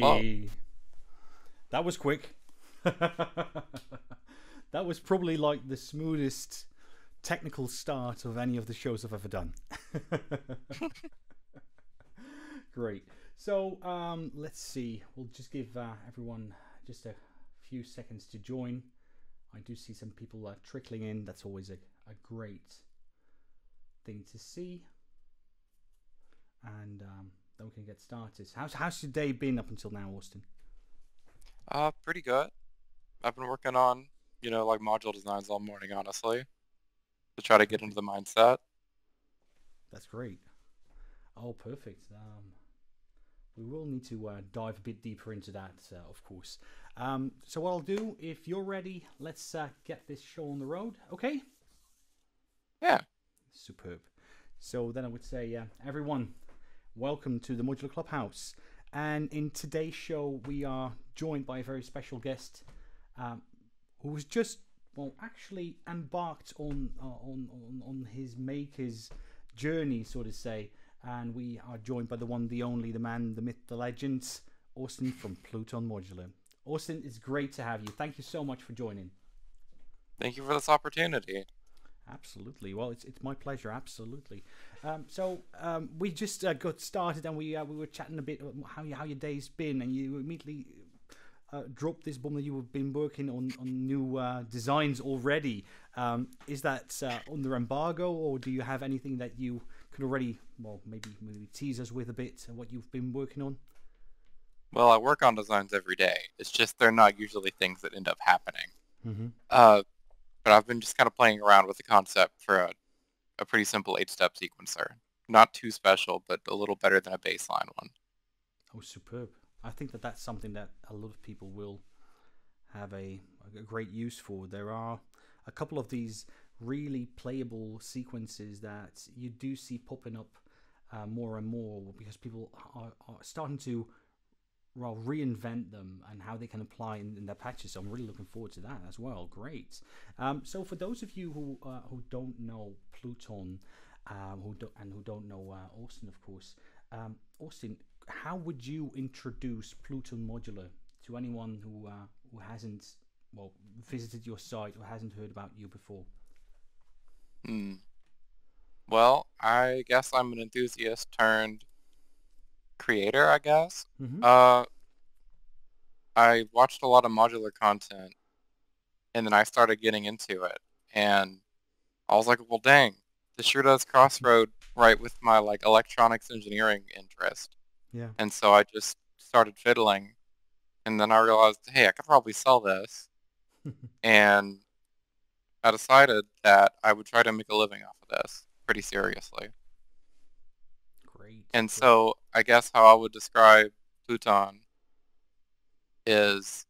Hey, that was quick. that was probably like the smoothest technical start of any of the shows I've ever done. Great. So um, let's see. We'll just give uh, everyone just a few seconds to join. I do see some people uh, trickling in. That's always a, a great thing to see. And um, then we can get started. How's how's your day been up until now, Austin? Uh, pretty good. I've been working on, you know, like module designs all morning, honestly, to try to get into the mindset. That's great. Oh, perfect. Um, we will need to uh, dive a bit deeper into that, uh, of course. Um, so what I'll do, if you're ready, let's uh, get this show on the road. Okay? Yeah. Superb. So then I would say, uh, everyone, welcome to the Modular Clubhouse. And in today's show, we are joined by a very special guest um, who was just, well, actually embarked on uh, on, on on his maker's journey, so to say. And we are joined by the one, the only, the man, the myth, the legend, Austin from Pluton Modular. Austin, it's great to have you. Thank you so much for joining. Thank you for this opportunity. Absolutely. Well, it's it's my pleasure. Absolutely. Um, so um, we just uh, got started and we uh, we were chatting a bit about how how your day's been, and you immediately uh, dropped this bomb that you have been working on on new uh, designs already. Um, is that uh, under embargo, or do you have anything that you could already well maybe maybe tease us with a bit of what you've been working on? Well, I work on designs every day. It's just they're not usually things that end up happening. Mm-hmm. Uh, but I've been just kind of playing around with the concept for a, a pretty simple eight-step sequencer. Not too special, but a little better than a baseline one. Oh, superb! I think that that's something that a lot of people will have a, a great use for. There are a couple of these really playable sequences that you do see popping up uh, more and more because people are, are starting to well reinvent them and how they can apply in, in their patches. So I'm really looking forward to that as well. Great. Um, so for those of you who uh, who don't know Pluton, um, who do, and who don't know uh, Austin, of course, um, Austin, how would you introduce Pluton Modular to anyone who uh, who hasn't well visited your site or hasn't heard about you before? Hmm. Well, I guess I'm an enthusiast turned creator, I guess. Mm-hmm. Uh, I watched a lot of modular content, and then I started getting into it, and I was like, well, dang, this sure does crossroad right with my like electronics engineering interest. yeah. And so I just started fiddling, and then I realized, hey, I could probably sell this, and I decided that I would try to make a living off of this pretty seriously. Great. And so I guess how I would describe Pluton is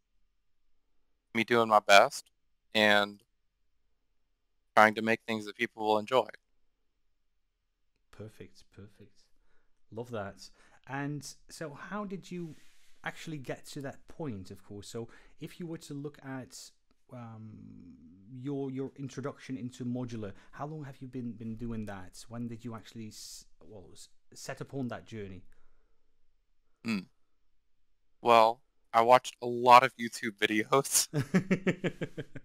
me doing my best and trying to make things that people will enjoy. Perfect, perfect. Love that. And so, how did you actually get to that point? Of course. So, if you were to look at um, your your introduction into modular, how long have you been been doing that? When did you actually well set upon that journey? Well, I watched a lot of YouTube videos,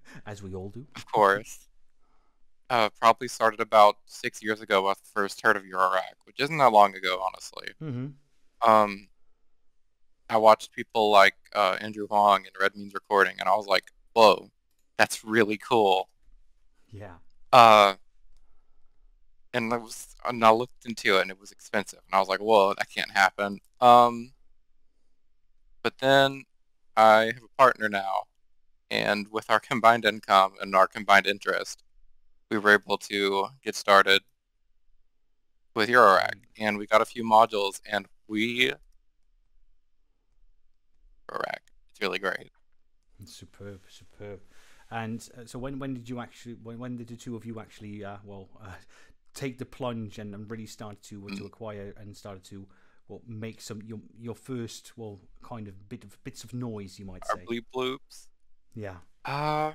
As we all do. of course. Uh, probably started about six years ago when I first heard of Eurorack, which isn't that long ago, honestly. Mm-hmm. Um, I watched people like uh, Andrew Huang and Red Means Recording, and I was like, whoa, that's really cool. Yeah. Uh, and I was, and I looked into it, and it was expensive, and I was like, whoa, that can't happen. Um, but then I have a partner now, and with our combined income and our combined interest, we were able to get started with Eurorack, and we got a few modules, and we Eurorack. It's really great. It's Superb, superb. And uh, so, when when did you actually? When, when did the two of you actually? Uh, well, uh, take the plunge and, and really start to to Mm. acquire and started to well make some your your first well kind of bit of bits of noise, you might Our say. bleep bloops. Yeah. Uh,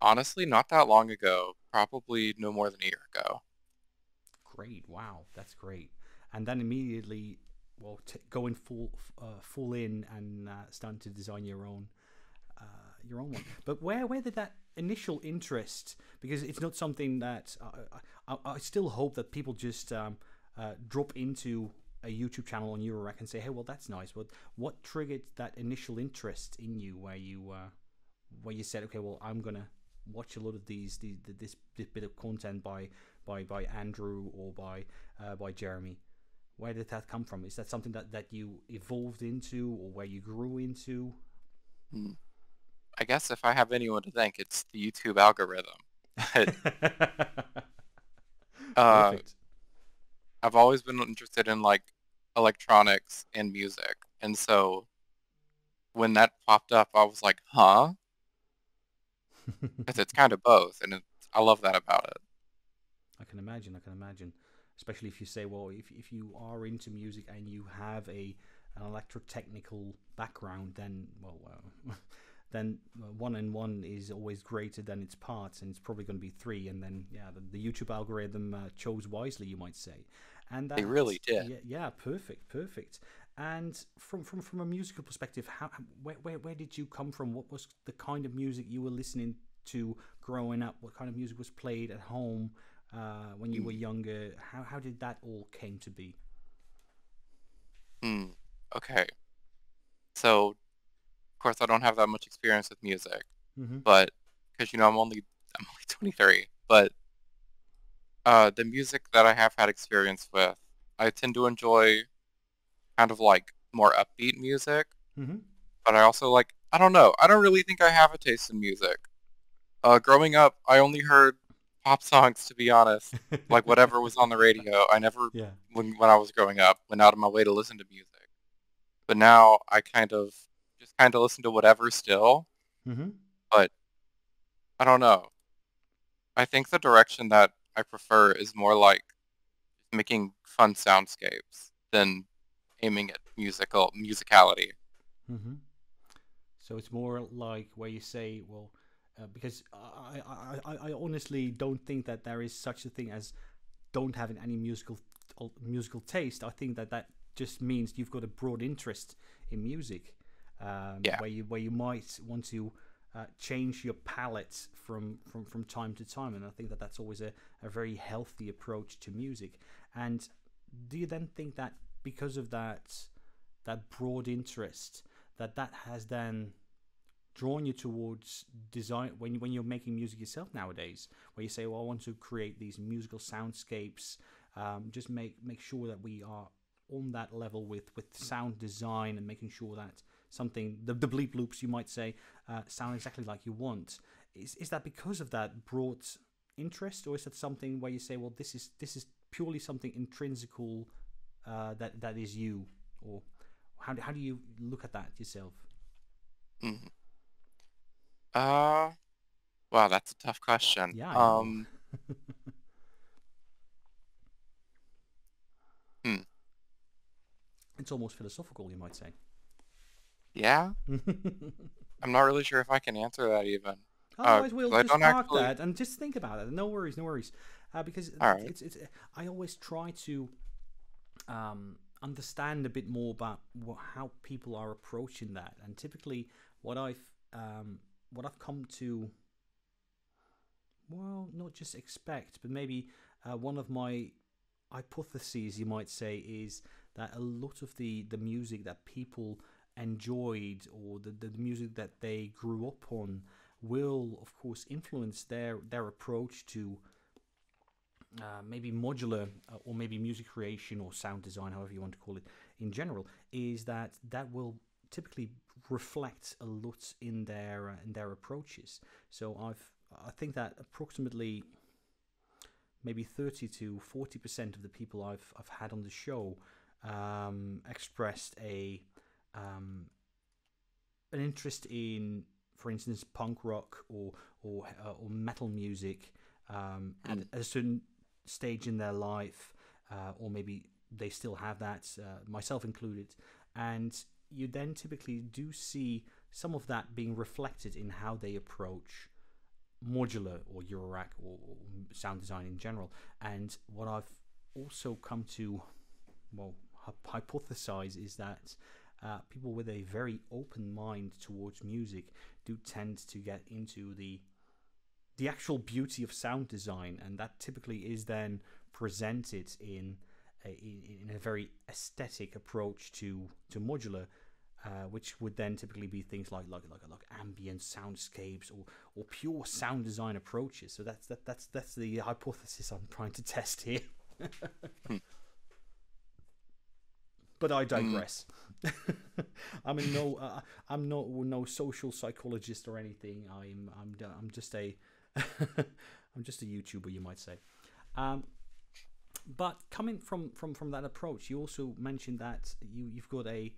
honestly, not that long ago. Probably no more than a year ago. Great. Wow, that's great. And then immediately well going full uh, full in and uh, starting to design your own uh, your own one. But where where did that initial interest? Because it's not something that I, I, I still hope that people just um, uh, drop into a YouTube channel on Eurorack and say, "Hey, well, that's nice." But what triggered that initial interest in you, where you uh, where you said, "Okay, well, I'm gonna watch a lot of these, these this, this bit of content by by by Andrew or by uh, by Jeremy." Where did that come from? Is that something that, that you evolved into or where you grew into? Hmm. I guess if I have anyone to thank, it's the YouTube algorithm. uh, I've always been interested in like electronics and music, and so when that popped up, I was like, "Huh?" Because it's kind of both, and it, I love that about it. I can imagine. I can imagine especially if you say, well, if, if you are into music and you have a an electrotechnical background, then well, uh, then one and one is always greater than its parts, and it's probably going to be three. And then yeah, the, the YouTube algorithm uh, chose wisely, you might say. And that, they really did. Yeah, yeah, perfect, perfect. And from from from a musical perspective, how where, where where did you come from? What was the kind of music you were listening to growing up? What kind of music was played at home? uh, when you were younger? How how did that all came to be? Hmm. Okay. So, course, I don't have that much experience with music, mm-hmm. but because you know I'm only I'm only 23, but uh, the music that I have had experience with, I tend to enjoy kind of like more upbeat music. Mm-hmm. But I also like I don't know. I don't really think I have a taste in music. Uh, growing up, I only heard pop songs to be honest. like whatever was on the radio. I never yeah. when when I was growing up went out of my way to listen to music. But now I kind of just kind of listen to whatever still. Mm-hmm. But I don't know. I think the direction that I prefer is more like making fun soundscapes than aiming at musical musicality. Mm-hmm. So it's more like where you say, well, uh, because I, I, I honestly don't think that there is such a thing as don't having any musical musical taste. I think that that just means you've got a broad interest in music, um, yeah. where you where you might want to uh, change your palette from, from from time to time, and I think that that's always a, a very healthy approach to music. And do you then think that because of that that broad interest, that that has then drawn you towards design when when you're making music yourself nowadays, where you say, "Well, I want to create these musical soundscapes." Um, just make make sure that we are on that level with with sound design and making sure that something the, the bleep loops you might say uh, sound exactly like you want. Is is that because of that broad interest, or is that something where you say, "Well, this is this is purely something intrinsical uh, that that is you," or how how do you look at that yourself? Mm-hmm. Uh, wow, that's a tough question. Yeah. Um. hmm. It's almost philosophical, you might say. Yeah. I'm not really sure if I can answer that even. Otherwise, uh, we'll just park actually... that and just think about it. No worries, no worries. Uh, because right. it's, it's, I always try to um, understand a bit more about what, how people are approaching that. And typically, what I've um, what I've come to, well, not just expect, but maybe uh, one of my hypotheses, you might say, is that a lot of the, the music that people enjoyed or the, the music that they grew up on will, of course, influence their, their approach to uh, maybe modular uh, or maybe music creation or sound design, however you want to call it, in general, is that that will typically reflect a lot in their uh, in their approaches. So I've I think that approximately maybe 30 to 40 percent of the people I've I've had on the show um, expressed a um, an interest in, for instance, punk rock or or uh, or metal music um, at, mm. at, a certain stage in their life, uh, or maybe they still have that, uh, myself included, and you then typically do see some of that being reflected in how they approach modular or Eurorack or, sound design in general. And what I've also come to, well, hypothesize is that uh, people with a very open mind towards music do tend to get into the the actual beauty of sound design, and that typically is then presented in a, in a very aesthetic approach to to modular, uh, which would then typically be things like like like, like ambient soundscapes or, or pure sound design approaches. So that's that, that's that's the hypothesis I'm trying to test here. But I digress. Mm. I'm in no uh, I'm not no social psychologist or anything. I'm I'm I'm just a I'm just a YouTuber, you might say. Um, but coming from, from, from that approach, you also mentioned that you, you've got a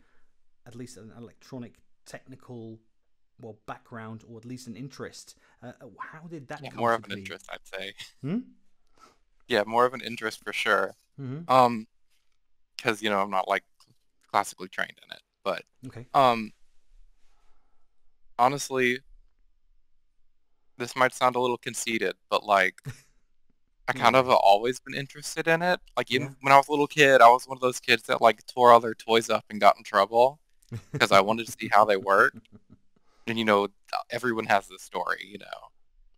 at least an electronic technical well background or at least an interest. Uh, uh how did that? Yeah, more of an be? interest, I'd say. Hmm? Yeah, more of an interest for sure. Mm-hmm. Um, because you know I'm not like classically trained in it, but okay. Um, honestly, this might sound a little conceited, but like I kind of always been interested in it. Like even yeah. when I was a little kid, I was one of those kids that like tore all their toys up and got in trouble because I wanted to see how they worked. And you know, everyone has this story, you know.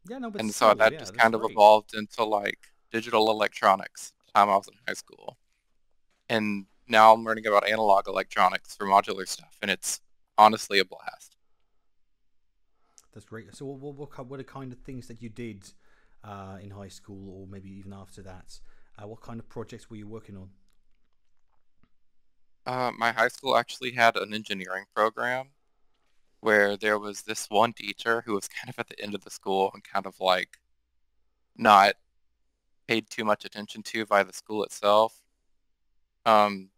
Yeah, no, but and still, so that yeah, just kind of great. evolved into like digital electronics. time I was in high school, and now I'm learning about analog electronics for modular stuff, and it's honestly a blast. That's great. So, what what, what are kind of things that you did? uh, in high school or maybe even after that. Uh, what kind of projects were you working on? Uh, my high school actually had an engineering program where there was this one teacher who was kind of at the end of the school and kind of like not paid too much attention to by the school itself um,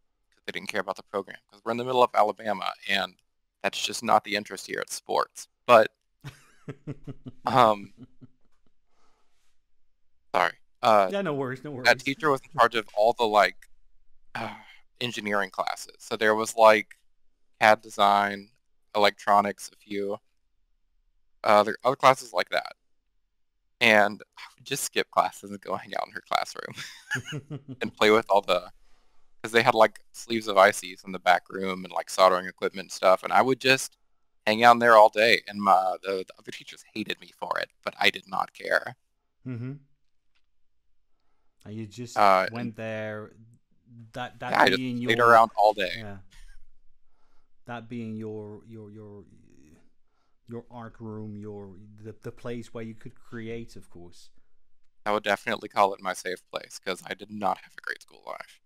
they didn't care about the program because we're in the middle of Alabama and that's just not the interest here at sports. But um, Sorry. Uh, yeah, no worries, no worries. That teacher was in charge of all the like uh, engineering classes. So there was like CAD design, electronics, a few uh, other other classes like that. And I would just skip classes and go hang out in her classroom and play with all the because they had like sleeves of ICs in the back room and like soldering equipment and stuff. And I would just hang out in there all day. And my the, the other teachers hated me for it, but I did not care. Mm-hmm. And you just uh, went there. That that yeah, being your around all day. Yeah. That being your your your your art room, your the the place where you could create, of course. I would definitely call it my safe place because I did not have a great school life.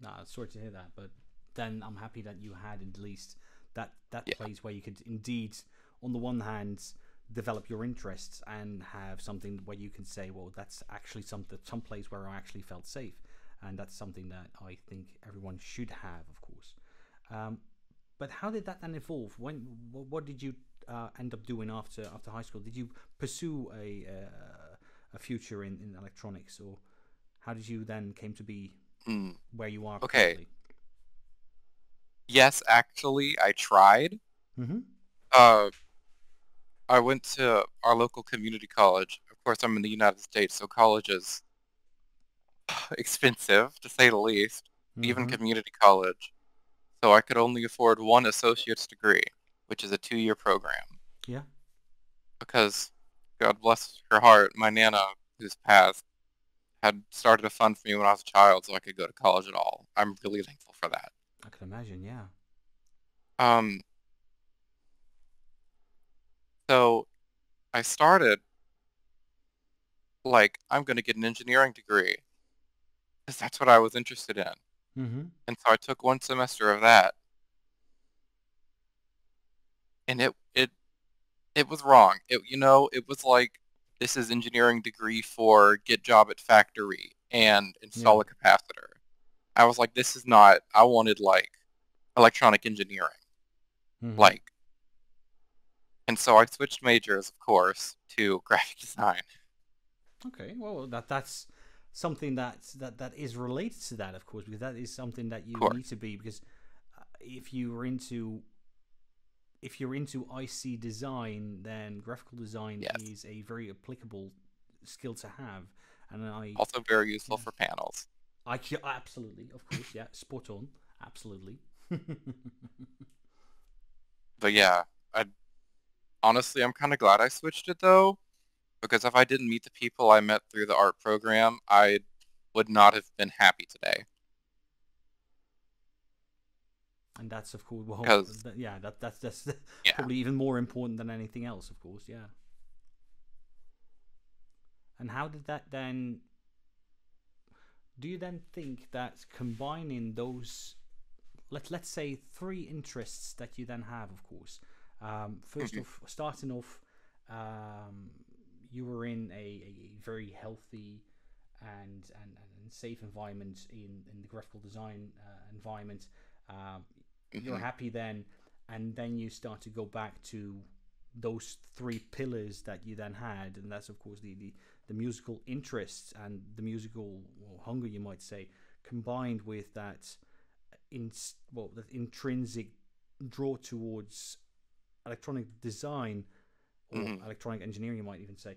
Nah, sorry to hear that, but then I'm happy that you had at least that that yeah. place where you could indeed, on the one hand, develop your interests and have something where you can say, well, that's actually some some place where I actually felt safe, and that's something that I think everyone should have, of course. Um, but how did that then evolve? When what did you uh, end up doing after after high school? Did you pursue a uh, a future in, in electronics, or how did you then came to be mm. where you are? Okay. Currently? Yes, actually, I tried. Mm-hmm. Uh, I went to our local community college. Of course, I'm in the United States, so college is expensive, to say the least, mm-hmm. even community college. So I could only afford one associate's degree, which is a two-year program. Yeah. Because, God bless her heart, my Nana, who's passed, had started a fund for me when I was a child so I could go to college at all. I'm really thankful for that. I can imagine, yeah. Um, so I started like I'm going to get an engineering degree because that's what I was interested in. Mm-hmm. And so I took one semester of that, and it it it was wrong. It you know it was like this is engineering degree for get job at factory and install yeah. a capacitor. I was like, this is not. I wanted like electronic engineering, mm-hmm. like and so I switched majors, of course, to graphic design. Okay, well that that's something that that that is related to that, of course, because that is something that you need to be because uh, if you were into if you're into IC design, then graphical design yes. is a very applicable skill to have, and I also very useful yeah. for panels. I absolutely, of course, yeah, spot on, absolutely. But yeah, I honestly I'm kind of glad I switched it though, because if I didn't meet the people I met through the art program, I would not have been happy today. And that's of course, well, th- yeah, that that's that's Yeah. probably even more important than anything else, of course, yeah. And how did that then? Do you then think that combining those, let let's say three interests that you then have, of course, um, 1st Mhm. off, starting off, um, you were in a, a very healthy and, and, and safe environment in, in the graphical design uh, environment. Um, you're Mhm. happy then, and then you start to go back to those three pillars that you then had, and that's of course the the, the musical interests and the musical well, hunger, you might say, combined with that in well the intrinsic draw towards electronic design or Mhm. electronic engineering, you might even say,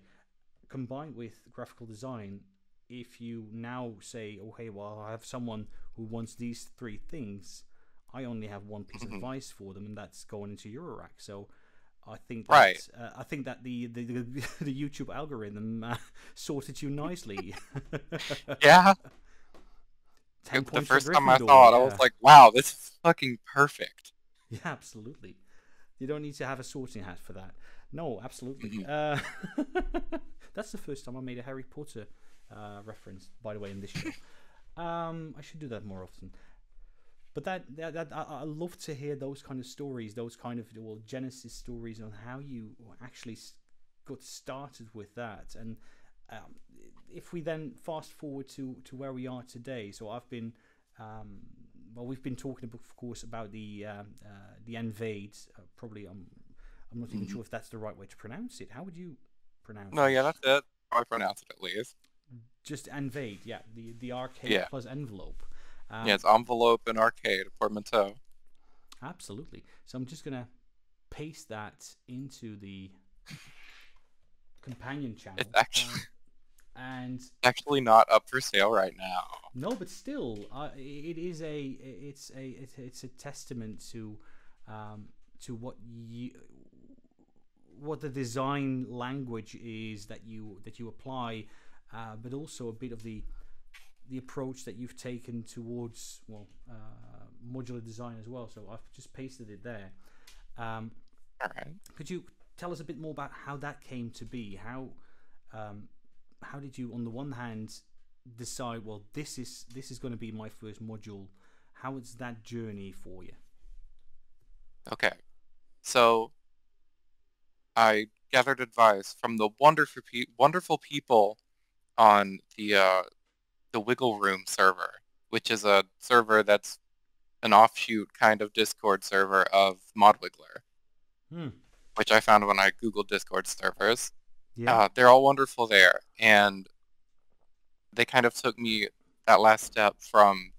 combined with graphical design. If you now say, "Oh, hey, well, I have someone who wants these three things," I only have one piece Mhm. of advice for them, and that's going into Eurorack. So I think Right. that, uh, I think that the the, the, the YouTube algorithm uh, sorted you nicely. Yeah, the first time I saw it, I was like, "Wow, this is fucking perfect." Yeah, absolutely. You don't need to have a sorting hat for that. No, absolutely. Mhm. Uh, that's the first time I made a Harry Potter uh, reference, by the way, in this show. um, I should do that more often. But that, that, that I, I love to hear those kind of stories, those kind of well Genesis stories on how you actually got started with that. And um, if we then fast forward to to where we are today, so I've been um, well, we've been talking, of course, about the um, uh, the Envade. Uh, probably, um, I'm not even Mhm. sure if that's the right way to pronounce it. How would you pronounce? No, it? yeah, that's it. How I pronounce it at least. just Envade. Yeah, the the arcade Yeah. plus envelope. Um, yeah, it's envelope and arcade portmanteau. absolutely. So I'm just gonna paste that into the companion channel. It's actually um, and actually not up for sale right now. No, but still, uh, it is a it's a it's, it's a testament to um, to what you what the design language is that you that you apply, uh, but also a bit of the the approach that you've taken towards well uh, modular design as well. So I've just pasted it there. Um, right. could you tell us a bit more about how that came to be? How um, how did you, on the one hand, decide? Well, this is this is going to be my first module. How was that journey for you? Okay. So I gathered advice from the wonderful pe- wonderful people on the uh, the Wiggle Room server, which is a server that's an offshoot kind of Discord server of ModWiggler, Hmm. which I found when I googled Discord servers. Yeah. Uh, they're all wonderful there, and they kind of took me that last step from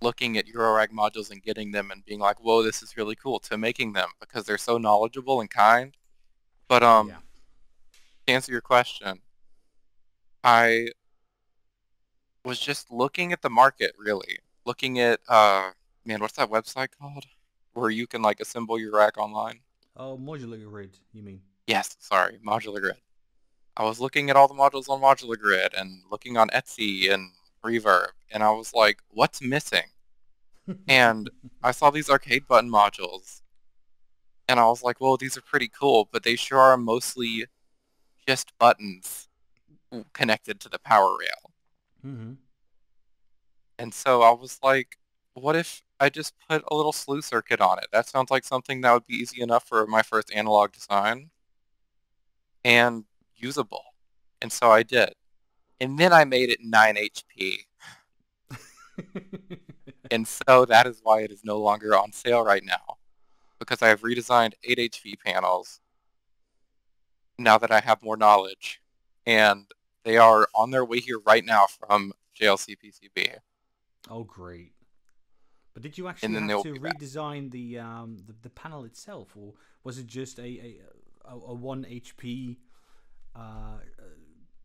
looking at Eurorack modules and getting them and being like, "Whoa, this is really cool," to making them because they're so knowledgeable and kind. But um, yeah. to answer your question, I was just looking at the market, really looking at uh, man, what's that website called? Where you can like assemble your rack online. Oh, modular grid. You mean? Yes, sorry, Modular Grid. I was looking at all the modules on Modular Grid and looking on Etsy and Reverb, and I was like, what's missing? And I saw these arcade button modules, and I was like, well, these are pretty cool, but they sure are mostly just buttons connected to the power rail. Hmm And so I was like, what if I just put a little slew circuit on it? That sounds like something that would be easy enough for my first analog design and usable. And so I did. And then I made it 9 HP. And so that is why it is no longer on sale right now. Because I have redesigned 8 HP panels now that I have more knowledge. And they are on their way here right now from JLC PCB. oh, great. But did you actually have to be back. redesign the um the, the panel itself, or was it just a a, a, a one HP uh, uh,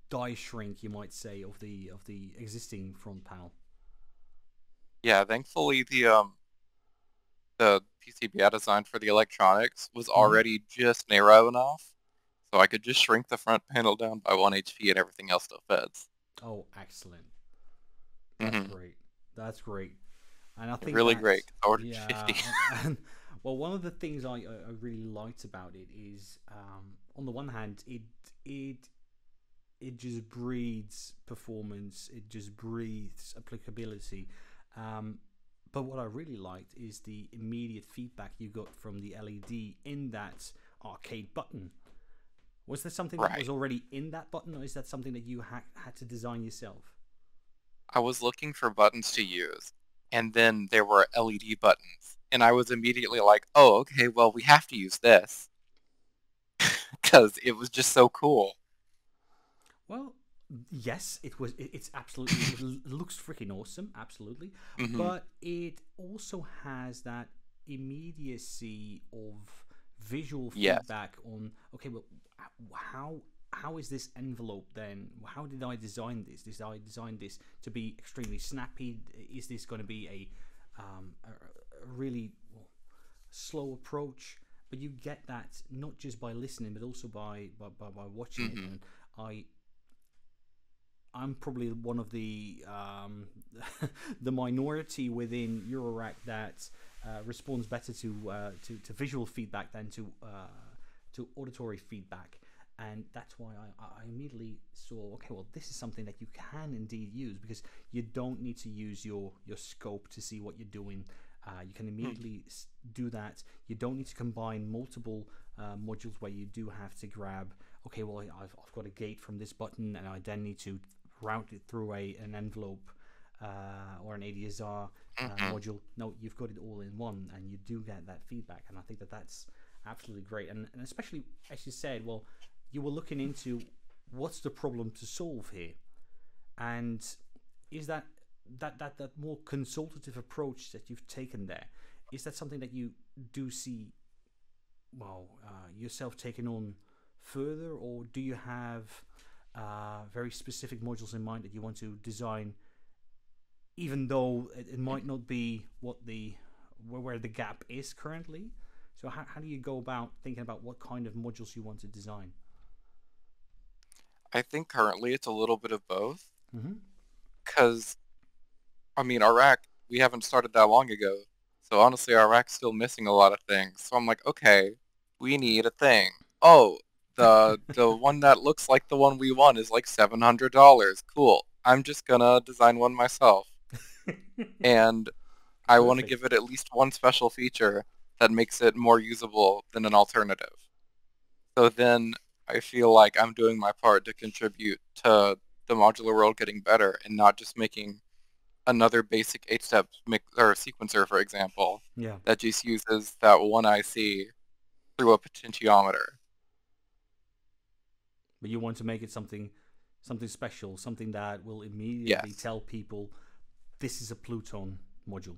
die shrink, you might say, of the of the existing front panel. Yeah, thankfully the um the PCB I designed for the electronics was Mm-hmm. already just narrow enough, so I could just shrink the front panel down by one HP and everything else still fits. Oh, excellent! That's Mhm. great. That's great. And I think Really great. great. 'cause ordered Yeah. 50. and- well, one of the things I, I I really liked about it is, um, on the one hand, it it it just breeds performance. It just breathes applicability. Um, but what I really liked is the immediate feedback you got from the LED in that arcade button. Was there something that was already in that button, or is that something that you ha- had to design yourself? I was looking for buttons to use, and then there were LED buttons, and I was immediately like, "Oh, okay, well, we have to use this," because it was just so cool. Well, yes, it was. It, it's absolutely. it looks freaking awesome, absolutely. Mhm. But it also has that immediacy of visual Yes. feedback on. Okay, well, how how is this envelope then? How did I design this? Did I design this to be extremely snappy? Is this going to be a um, a, a really well, slow approach? But you get that not just by listening, but also by by, by, by watching it. Mhm. And I I'm probably one of the um, the minority within Eurorack that uh, responds better to, uh, to to visual feedback than to uh, to auditory feedback, and that's why I, I immediately saw okay, well, this is something that you can indeed use because you don't need to use your your scope to see what you're doing. Uh, you can immediately s do that. You don't need to combine multiple uh, modules where you do have to grab. Okay, well, I've, I've got a gate from this button, and I then need to route it through a an envelope uh, or an ADSR uh, Mhm. module. No, you've got it all in one, and you do get that feedback. And I think that that's absolutely great. And, and especially as you said, well, you were looking into what's the problem to solve here, and is that that that that more consultative approach that you've taken there is that something that you do see well uh, yourself taking on further? Or do you have uh, very specific modules in mind that you want to design even though it, it might not be what the where, where the gap is currently so how, how do you go about thinking about what kind of modules you want to design I think currently it's a little bit of both, mm-hmm. because I mean, our rack we haven't started that long ago, so honestly, our rack's still missing a lot of things. So I'm like, okay, we need a thing. Oh, the the one that looks like the one we want is like seven hundred dollars. Cool. I'm just gonna design one myself, and I want to give it at least one special feature that makes it more usable than an alternative. So then I feel like I'm doing my part to contribute to the modular world getting better and not just making another basic eight-step mix or sequencer, for example, yeah that just uses that one IC through a potentiometer. but you want to make it something something special something that will immediately Yes. tell people this is a pluton module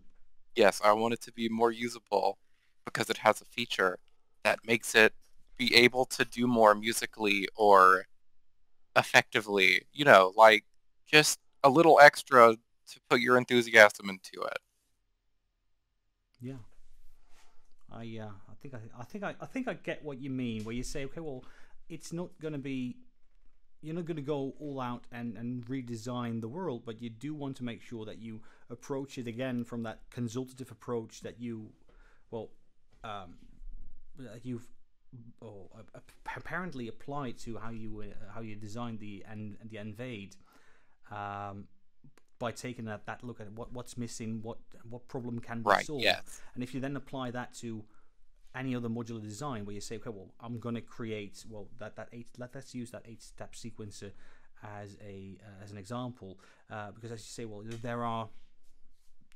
Yes, I want it to be more usable because it has a feature that makes it be able to do more musically or effectively, you know, like just a little extra to put your enthusiasm into it. Yeah. I uh, I think I, I think I, I think I get what you mean where you say okay well it's not going to be you're not going to go all out and, and redesign the world but you do want to make sure that you approach it again from that consultative approach that you well um, you've oh, apparently applied to how you uh, how you designed the and the Envade um, by taking that, that look at what what's missing what what problem can be Right, solved yes. and if you then apply that to any other modular design where you say, okay, well, I'm going to create, well, that, that eight, let, let's use that eight step sequencer as a uh, as an example, uh, because as you say, well, there are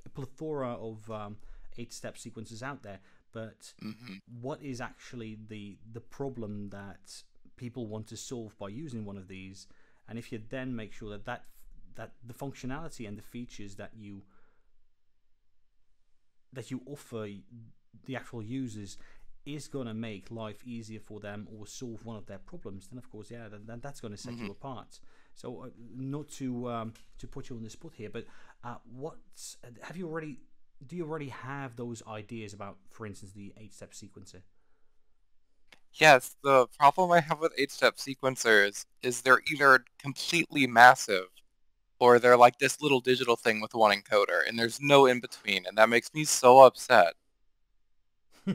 a plethora of um, eight step sequences out there, but hmm what is actually the the problem that people want to solve by using one of these and if you then make sure that that that the functionality and the features that you that you offer the actual users is going to make life easier for them or solve one of their problems then of course yeah then, that's going to set you Mhm. apart So uh, not to um, to put you on the spot here, but uh, what have you already? Do you already have those ideas about, for instance, the eight-step sequencer? Yes, the problem I have with eight-step sequencers is they're either completely massive or they're like this little digital thing with one encoder, and there's no in between, and that makes me so upset.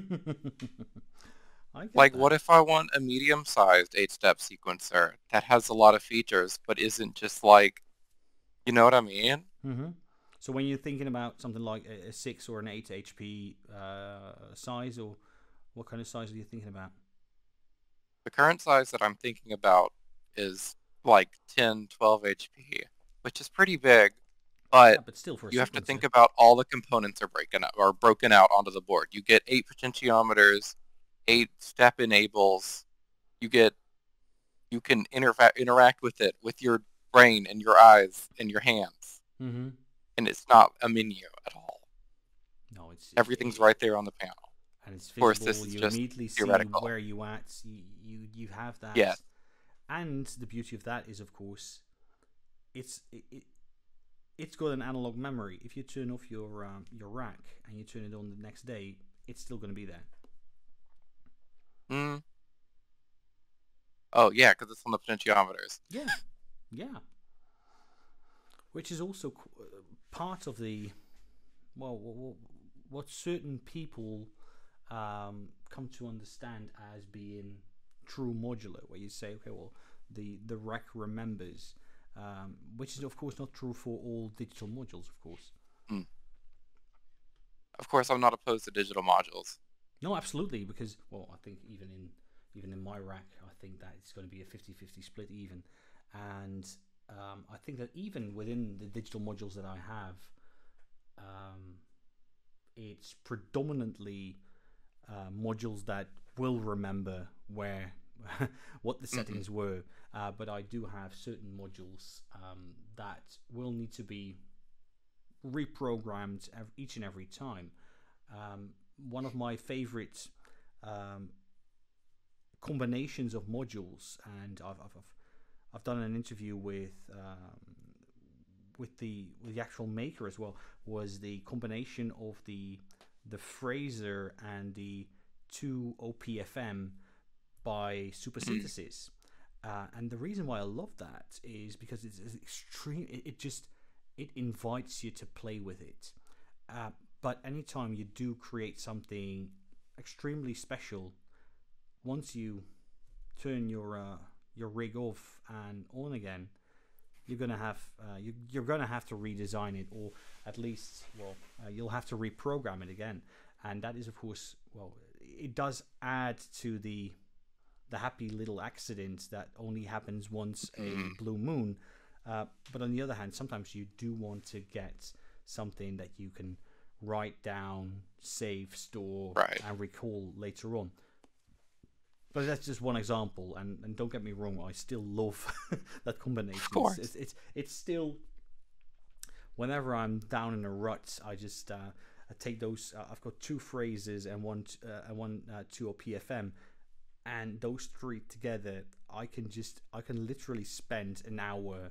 like, that. what if I want a medium-sized eight-step sequencer that has a lot of features, but isn't just like, you know what I mean? Mm-hmm. So when you're thinking about something like a, a six or an eight HP uh, size, or what kind of size are you thinking about? The current size that I'm thinking about is like 10, 12 HP, which is pretty big, but, yeah, but still for you have to think about all the components are breaking up are broken out onto the board. You get eight potentiometers, eight step enables. You get you can interfa- interact with it with your brain and your eyes and your hands, Mm-hmm. And it's not a menu at all. No, it's Everything's it, right there on the panel. and it's Of course, this is you just immediately see theoretical. where you at. You you, you have that. Yes. And the beauty of that is, of course, it's it, it it's got an analog memory. If you turn off your um, your rack and you turn it on the next day, it's still going to be there. Hmm. Oh yeah, because it's on the potentiometers. Yeah, yeah. Which is also uh, part of the well, what, what certain people um, come to understand as being true modular, where you say, okay, well, the the rack remembers, um, which is of course not true for all digital modules, of course. Of course, I'm not opposed to digital modules. No, absolutely, because well, I think even in even in my rack, I think that it's going to be a 50-50 split even, and um, I think that even within the digital modules that I have, um, it's predominantly uh, modules that will remember where what the settings were, uh, but I do have certain modules um, that will need to be reprogrammed ev- each and every time. Um, one of my favorite um, combinations of modules, and I've, I've, I've, I've done an interview with um, with the with the actual maker as well, was the combination of the the Fraser and the two OPFM by Super Synthesis. Uh, and the reason why I love that is because it's, it's extreme. It, it just it invites you to play with it. Uh, but anytime you do create something extremely special, once you turn your uh, your rig off and on again, you're gonna have uh, you, you're gonna have to redesign it, or at least well, uh, you'll have to reprogram it again. And that is, of course, well, it does add to the the happy little accident that only happens once a Mhm. blue moon. Uh, but on the other hand, sometimes you do want to get something that you can write down, save, store, Right. and recall later on. But that's just one example, and, and don't get me wrong, I still love that combination. Of course. It's, it's, it's still whenever I'm down in a rut, I just uh, I take those. Uh, I've got two phrases and one uh, and one uh, two OPFM, and those three together, I can just I can literally spend an hour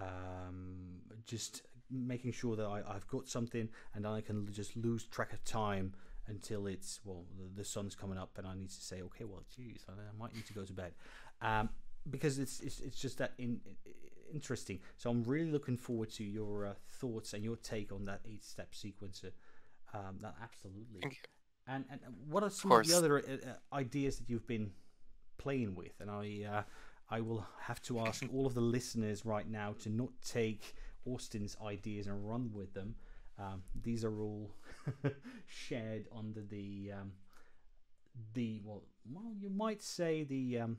um, just making sure that I, I've got something, and then I can just lose track of time until it's well the, the sun's coming up, and I need to say, okay, well, geez, I, I might need to go to bed, um, because it's, it's it's just that in, interesting. So I'm really looking forward to your uh, thoughts and your take on that eight-step sequencer. Um, that absolutely. Thank you. And and what are some of, course. the other uh, uh, ideas that you've been playing with? And I uh, I will have to ask all of the listeners right now to not take Austin's ideas and run with them. Um, these are all shared under the um, the well, well, you might say the um,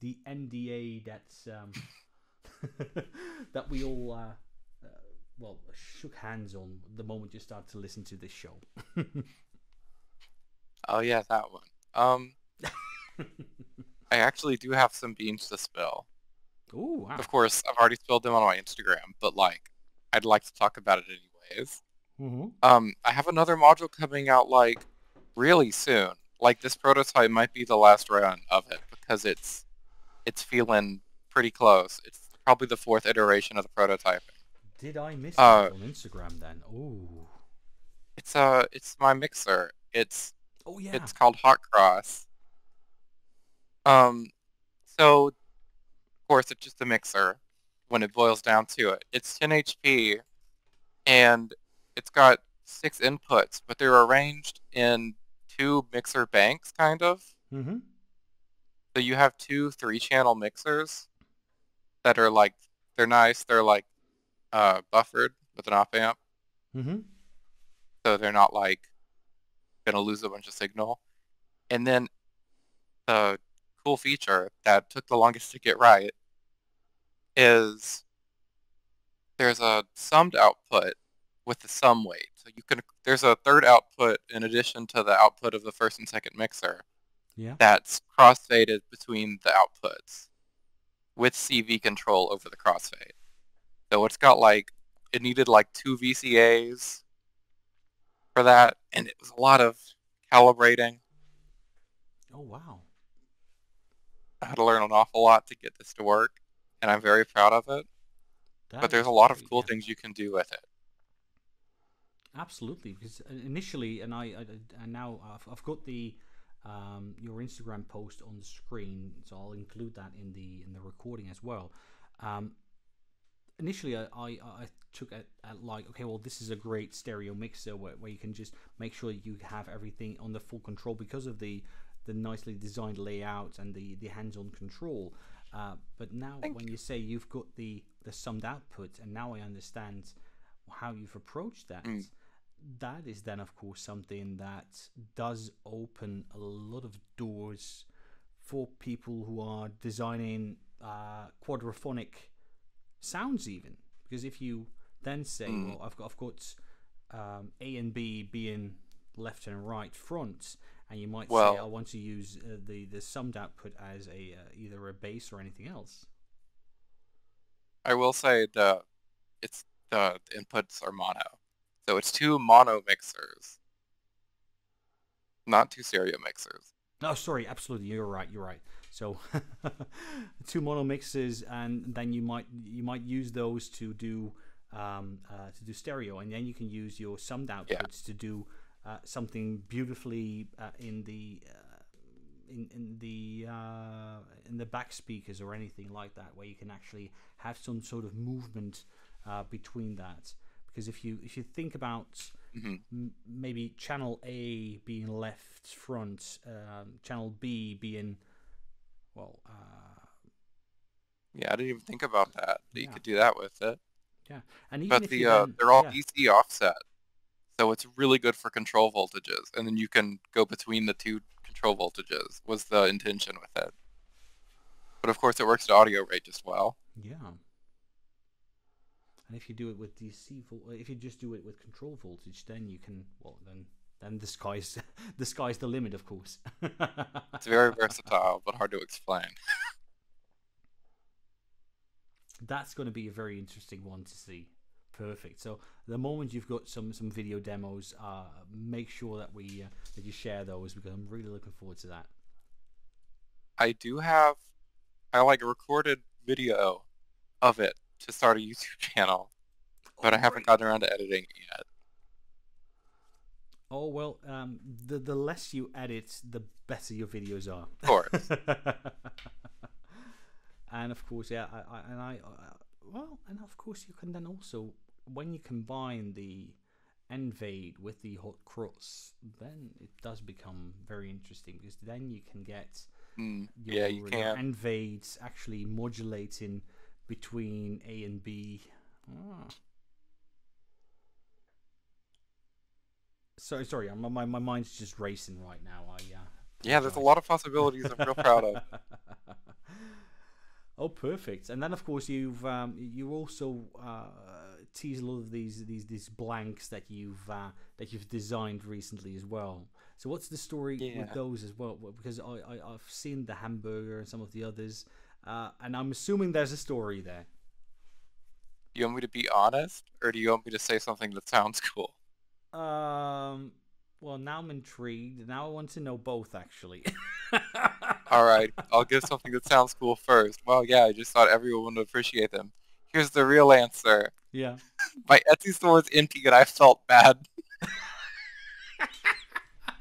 the NDA that's um, that we all uh, uh, well shook hands on the moment you start to listen to this show. Oh yeah, that one. Um, I actually do have some beans to spill. Ooh, wow. Of course, I've already spilled them on my Instagram, but like, I'd like to talk about it anyways. Mm-hmm. Um, I have another module coming out like really soon. Like this prototype might be the last run of it because it's it's feeling pretty close. It's probably the fourth iteration of the prototyping. Did I miss Uh, that on Instagram then? Ooh. It's uh, it's my mixer. It's Oh yeah. it's called Hot Cross. Um, so of course it's just a mixer. When it boils down to it, it's 10 HP, and it's got six inputs, but they're arranged in two mixer banks, kind of. Mm-hmm. So you have two three-channel mixers that are like they're nice. They're like uh, buffered with an op amp, Mm-hmm. so they're not like gonna lose a bunch of signal. And then the cool feature that took the longest to get right is there's a summed output with the sum weight. So you can there's a third output in addition to the output of the first and second mixer Yeah. that's crossfaded between the outputs with CV control over the crossfade. So it's got like it needed like two VCAs for that, and it was a lot of calibrating. Oh wow. I had to learn an awful lot to get this to work, and I'm very proud of it. That but there's a lot of cool yeah. things you can do with it. Absolutely, because uh, initially, and I, I and now I've, I've got the um, your Instagram post on the screen, so I'll include that in the in the recording as well. Um, initially, I, I, I took it at like, okay, well, this is a great stereo mixer where, where you can just make sure you have everything under full control because of the the nicely designed layout and the the hands-on control. Uh, but now, Thank when you say you've got the the summed output, and now I understand how you've approached that. Mm. That is then, of course, something that does open a lot of doors for people who are designing uh, quadraphonic sounds, even because if you then say, Mm. "Well, I've got, I've got um, A and B being left and right fronts," and you might say, "I want to use uh, the the summed output as a uh, either a bass or anything else." I will say the it's the, the inputs are mono, so it's two mono mixers, not two stereo mixers. No, sorry, absolutely, you're right. You're right. So two mono mixes, and then you might you might use those to do um, uh, to do stereo, and then you can use your summed outputs Yeah. to do uh, something beautifully uh, in the uh, in in the uh, in the back speakers or anything like that, where you can actually have some sort of movement uh, between that. Because if you if you think about hmm m- maybe channel A being left front, um, channel B being well, uh, Yeah, I didn't even think about that. You Yeah. could do that with it. yeah, and even But if the uh, then- they're all yeah, DC offset, so it's really good for control voltages, and then you can go between the two control voltages. Was the intention with it? But of course, it works at audio rate just well. yeah. And if you do it with DC, vol- if you just do it with control voltage, then you can well then then the sky's the sky's the limit, of course. It's very versatile, but hard to explain. That's going to be a very interesting one to see. Perfect. So the moment you've got some some video demos, uh, make sure that we uh, that you share those because I'm really looking forward to that. I do have, I like a recorded video of it to start a YouTube channel, but I haven't gotten around to editing it yet. Oh well, um, the the less you edit, the better your videos are. Of course. and of course, yeah, I, I and I, uh, well, and of course, you can then also when you combine the Envade with the hot cross, then it does become very interesting because then you can get Mm, your, yeah, you your can. Envades actually modulating between A and B. Ah. Sorry, sorry, my, my my mind's just racing right now. I uh, Yeah, there's a lot of possibilities I'm real proud of. oh, perfect! And then, of course, you've um, you also uh, tease a lot of these these these blanks that you've uh, that you've designed recently as well. So, what's the story Yeah. with those as well? Well, Because I, I I've seen the hamburger and some of the others, uh, and I'm assuming there's a story there. Do you want me to be honest, or do you want me to say something that sounds cool? Um. Well, now I'm intrigued. Now I want to know both, actually. All right, I'll give something that sounds cool first. Well, yeah, I just thought everyone would appreciate them. Here's the real answer. Yeah. My Etsy store is empty and I felt bad.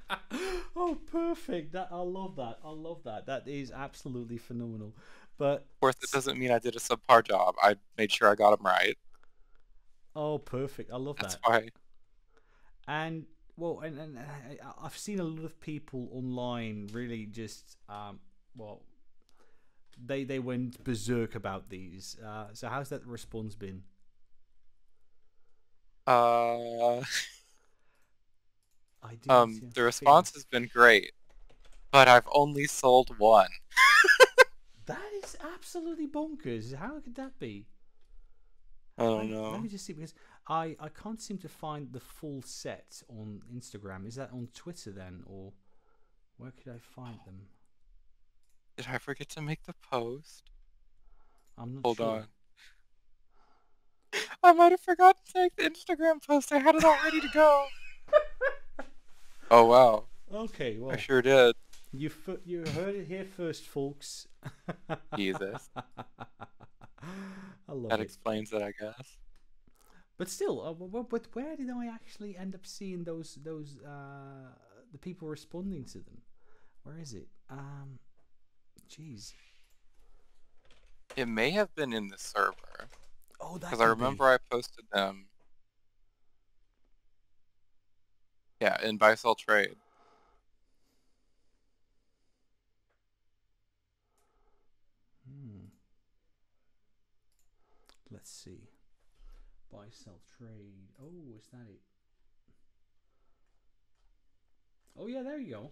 oh, perfect! That I love that. I love that. That is absolutely phenomenal. But Of course, it doesn't mean I did a subpar job. I made sure I got them right. oh, perfect! I love That's that. why. And well, and, and uh, I've seen a lot of people online really just um, well, they they went berserk about these. Uh, so how's that response been? Uh, um, the response has been great, but I've only sold one. That is absolutely bonkers. How could that be? I don't know. Let me just see because I I can't seem to find the full set on Instagram. Is that on Twitter then, or where could I find them? Did I forget to make the post? I'm not Hold sure. on. I might have forgotten to make the Instagram post. I had it all ready to go. oh wow, Okay, well, I sure did. you you heard it here first, folks. Jesus. I love That it. explains it, I guess. But still, uh, but where did I actually end up seeing those those uh, the people responding to them? Where is it? Um, jeez. It may have been in the server Oh, that. because I could be. remember I posted them. Yeah, in buy sell trade. Let's see. Buy, sell, trade. Oh, is that it? Oh yeah, there you go.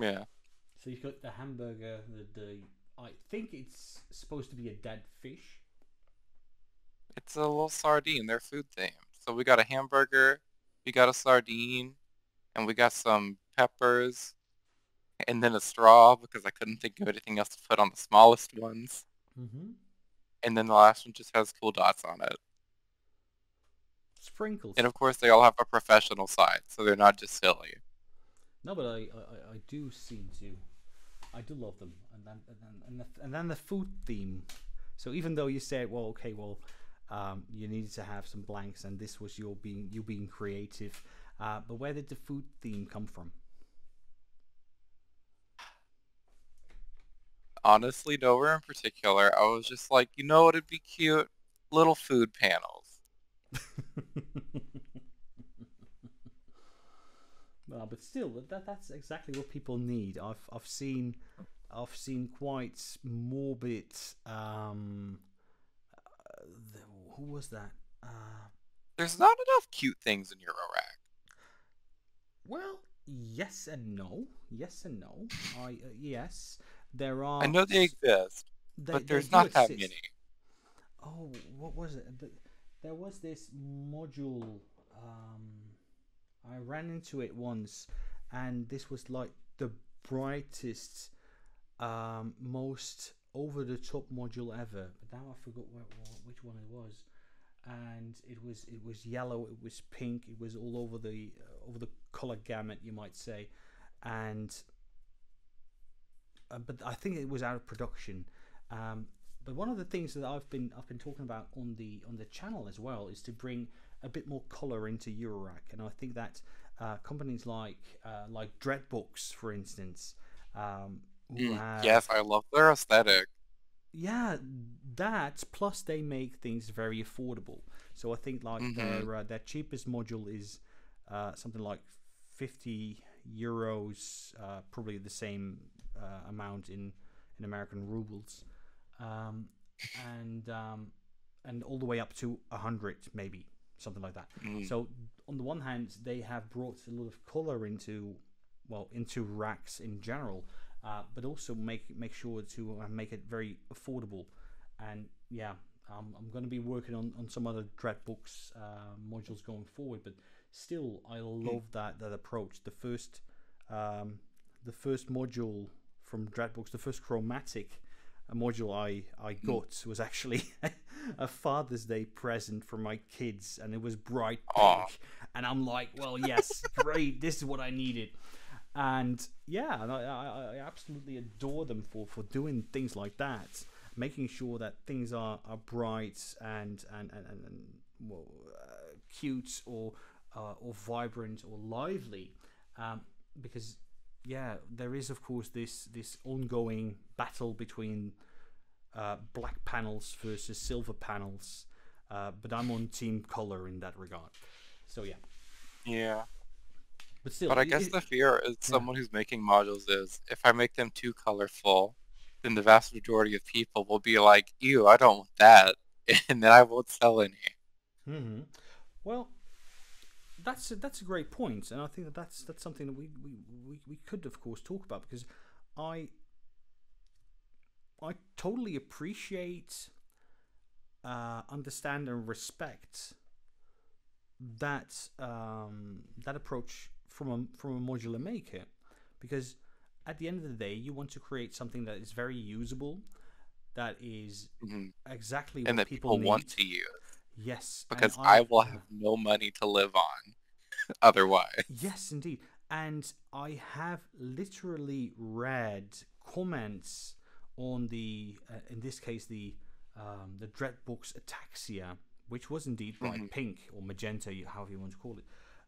Yeah. So you've got the hamburger, the, the I think it's supposed to be a dead fish. It's a little sardine. They're food themed. So we got a hamburger, we got a sardine, and we got some peppers, and then a straw because I couldn't think of anything else to put on the smallest ones. Mm-hmm. And then the last one just has cool dots on it. Sprinkles. And of course, they all have a professional side, so they're not just silly. No, but I, I, I- do seem to, I do love them, and then and then and, the, and then the food theme. So even though you said, well, okay, well, um, you needed to have some blanks, and this was your being you being creative, uh, but where did the food theme come from? Honestly, nowhere in particular. I was just like, you know what would be cute? Little food panels. well, but still, that that's exactly what people need. I've I've seen, I've seen quite morbid. Um, uh, the, who was that? Uh, There's not enough cute things in Euro Rack. Well, yes and no. Yes and no. I uh, yes, there are. I know they exist, they- but there's not that many. Oh, what was it? Th- There was this module. Um, I ran into it once, and this was like the brightest, um, most over the top module ever. But now I forgot where, wh- which one it was. And it was it was yellow, it was pink, it was all over the uh, over the color gamut, you might say, and uh, but I think it was out of production. Um, but one of the things that I've been I've been talking about on the on the channel as well is to bring a bit more color into Eurorack, and I think that uh, companies like uh, like Dreadbox, for instance, um, Mm, have yes, I love their aesthetic. yeah, that plus they make things very affordable. So I think like Mhm. their uh, their cheapest module is uh, something like fifty euros, uh, probably the same uh, amount in in American rubles, um, and um, and all the way up to a hundred maybe something like that. Mm. So on the one hand, they have brought a lot of color into, well, into racks in general, uh, but also make make sure to uh, make it very affordable. And yeah, um, I'm going to be working on, on some other Dreadbox uh, modules going forward. But still, I love that that approach. The first, um, the first module from Dreadbox, the first chromatic module I I got was actually a Father's Day present for my kids, and it was bright pink. Aw. And I'm like, well, yes, great, this is what I needed. and yeah, and I, I absolutely adore them for, for doing things like that, making sure that things are, are bright and and and, and, and well, uh, cute or uh, or vibrant or lively, um, because yeah, there is of course this this ongoing battle between uh, black panels versus silver panels, uh, but I'm on team color in that regard. So yeah. Yeah. But still, But I guess it- the fear is someone who's making modules is if I make them too colorful, then the vast majority of people will be like, "Ew, I don't want that," and then I won't sell any. hmm Well, that's a, that's a great point, and I think that that's that's something that we, we, we, we could of course talk about because I I totally appreciate, uh, understand, and respect that um, that approach from a from a modular maker because at the end of the day you want to create something that is very usable that is Mhm. exactly And what that people need. want to use Yes, because I will have no money to live on otherwise. Yes, indeed. And I have literally read comments on the, uh, in this case, the um, the Dreadbox Ataxia, which was indeed bright Mhm. pink or magenta, you- however you want to call it,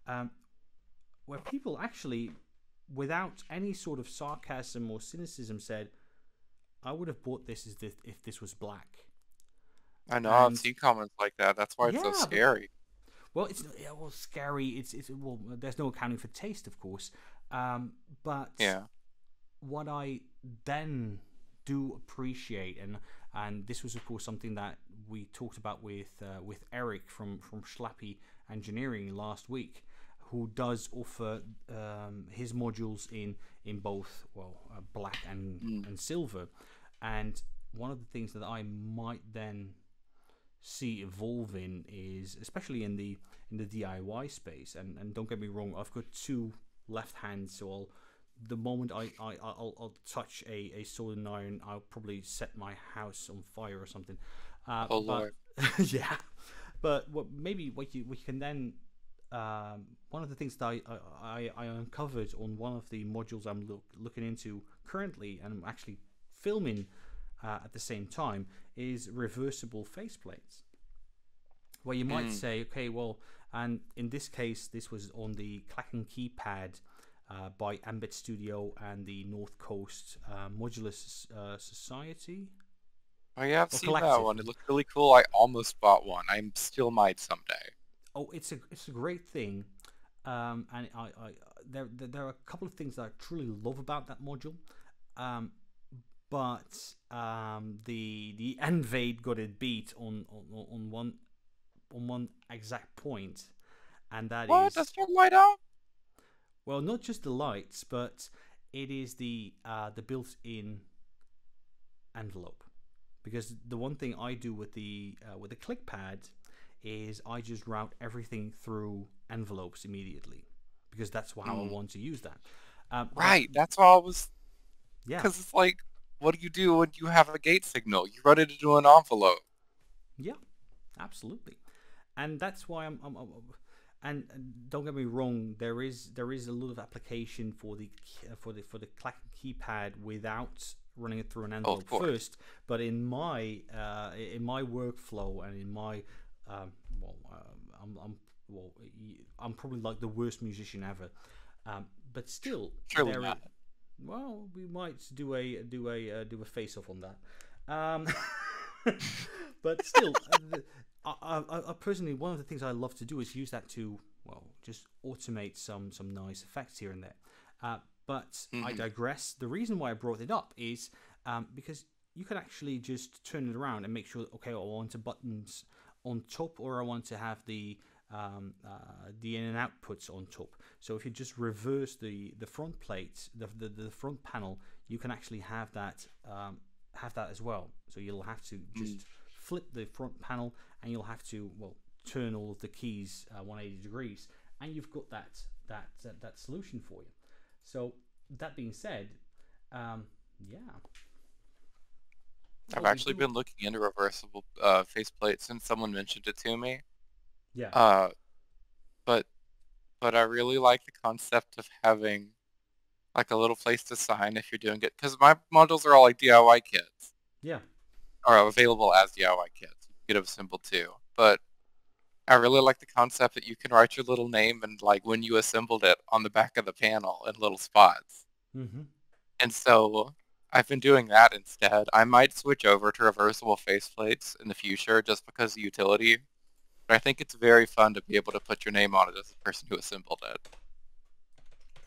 um, where people actually, without any sort of sarcasm or cynicism, said, "I would have bought this, if this was black." I know I've seen comments like that. That's why it's so Yeah, but- scary. Well, it's yeah, well scary. It's it's well, there's no accounting for taste, of course. Um, but Yeah. what I then do appreciate, and and this was of course something that we talked about with uh, with Eric from from Schlappi Engineering last week, who does offer um, his modules in in both well uh, black and Mm. and silver, and one of the things that I might then see evolving is especially in the in the DIY space. And and don't get me wrong I've got two left hands so I'll the moment I, I I'll, I'll touch a, a sword and iron I'll probably set my house on fire or something. Uh, Oh, but- Lord. yeah. But what maybe what you we can then um, one of the things that I, I, I uncovered on one of the modules I'm look, looking into currently and I'm actually filming uh, at the same time is reversible faceplates. Where you might Mm. say, okay, well, and in this case, this was on the Clacking Keypad uh, by Ambit Studio and the North Coast uh, uh, Society. Oh yeah, I've Or seen that one. It looked really cool. I almost bought one. I still might someday. Oh, it's a it's a great thing, um, and I, I there, there there are a couple of things that I truly love about that module, um, but um, the the Envade got it beat on, on on one on one exact point, and that is What? Does your light out? well not just the lights, but it is the uh, the built-in envelope. Because the one thing I do with the uh, with the ClickPad is I just route everything through envelopes immediately because that's how I Mm. want to use that. Um, Right. That's what I was. Yeah. Because it's like, what do you do when you have a gate signal? You run it into an envelope. Yeah, absolutely, and that's why I'm. I'm, I'm and, don't get me wrong, there is there is a lot of application for the for the for the clack keypad without running it through an envelope course. first. But in my uh, in my workflow and in my um, well, um, I'm, I'm well, I'm probably like the worst musician ever. Um, but still, Surely there not. Well, we might do a do a uh, do a face off on that. Um, but still, uh, I, I, I personally one of the things I love to do is use that to well just automate some some nice effects here and there. Uh, but I Mhm. digress. The reason why I brought it up is um, because you can actually just turn it around and make sure okay I want the buttons on top or I want to have the um, uh, the in and outputs on top. So if you just reverse the the front plate, the the, the front panel, you can actually have that um, have that as well. So you'll have to just flip the front panel, and you'll have to well turn all of the keys uh, 180 degrees, and you've got that that that, that solution for you. So that being said, um, yeah. I've Oh, actually been looking into reversible uh, faceplate since someone mentioned it to me. Yeah. Uh, but but I really like the concept of having like a little place to sign if you're doing it. Because my modules are all like DIY kits, Yeah. Are available as DIY kits. You could have assembled too, but I really like the concept that you can write your little name and like when you assembled it on the back of the panel in little spots. Mm-hmm. And so I've been doing that instead. I might switch over to reversible faceplates in the future just because of utility. But I think it's very fun to be able to put your name on it as the person who assembled it.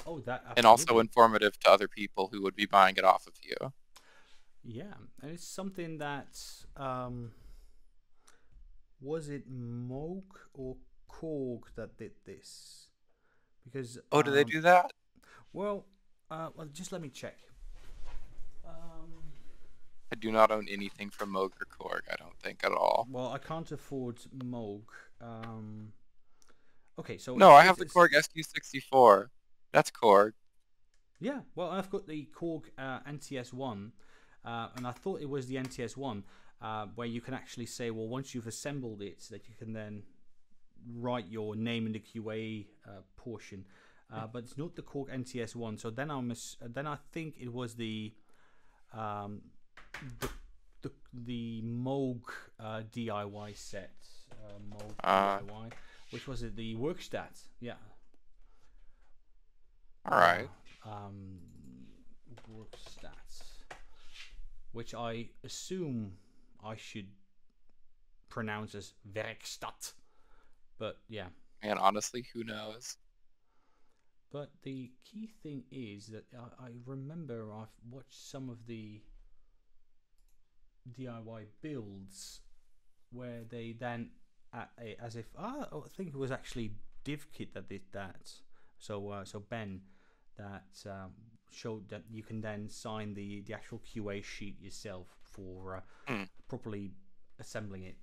Oh, that. And also informative to other people who would be buying it off of you. Yeah, and it's something that um, was it Moog or Korg that did this? Because Oh, do they um, do that? Well, uh, well, just let me check. I do not own anything from Moog or Korg, I don't think at all. well, I can't afford Moog. Um, okay, so No, I have the Korg SQ64. That's Korg. Yeah, well, I've got the Korg uh, NTS1, uh, and I thought it was the NTS1, uh, where you can actually say, well, once you've assembled it, that you can then write your name in the QA uh, portion. Uh, but it's not the Korg NTS1. So then I'm then I think it was the um, the the, the Moog uh, DIY set, uh, Moog Ah. DIY, which was it? The Workstat, yeah. All right. Uh, um, work stats, which I assume I should pronounce as Werkstatt. But yeah, And honestly, who knows? but the key thing is that I, I remember I've watched some of the DIY builds where they then, as if ah, I think it was actually DivKid that did that. So uh, so Ben that um, showed that you can then sign the the actual QA sheet yourself for uh, Hmm. properly assembling it.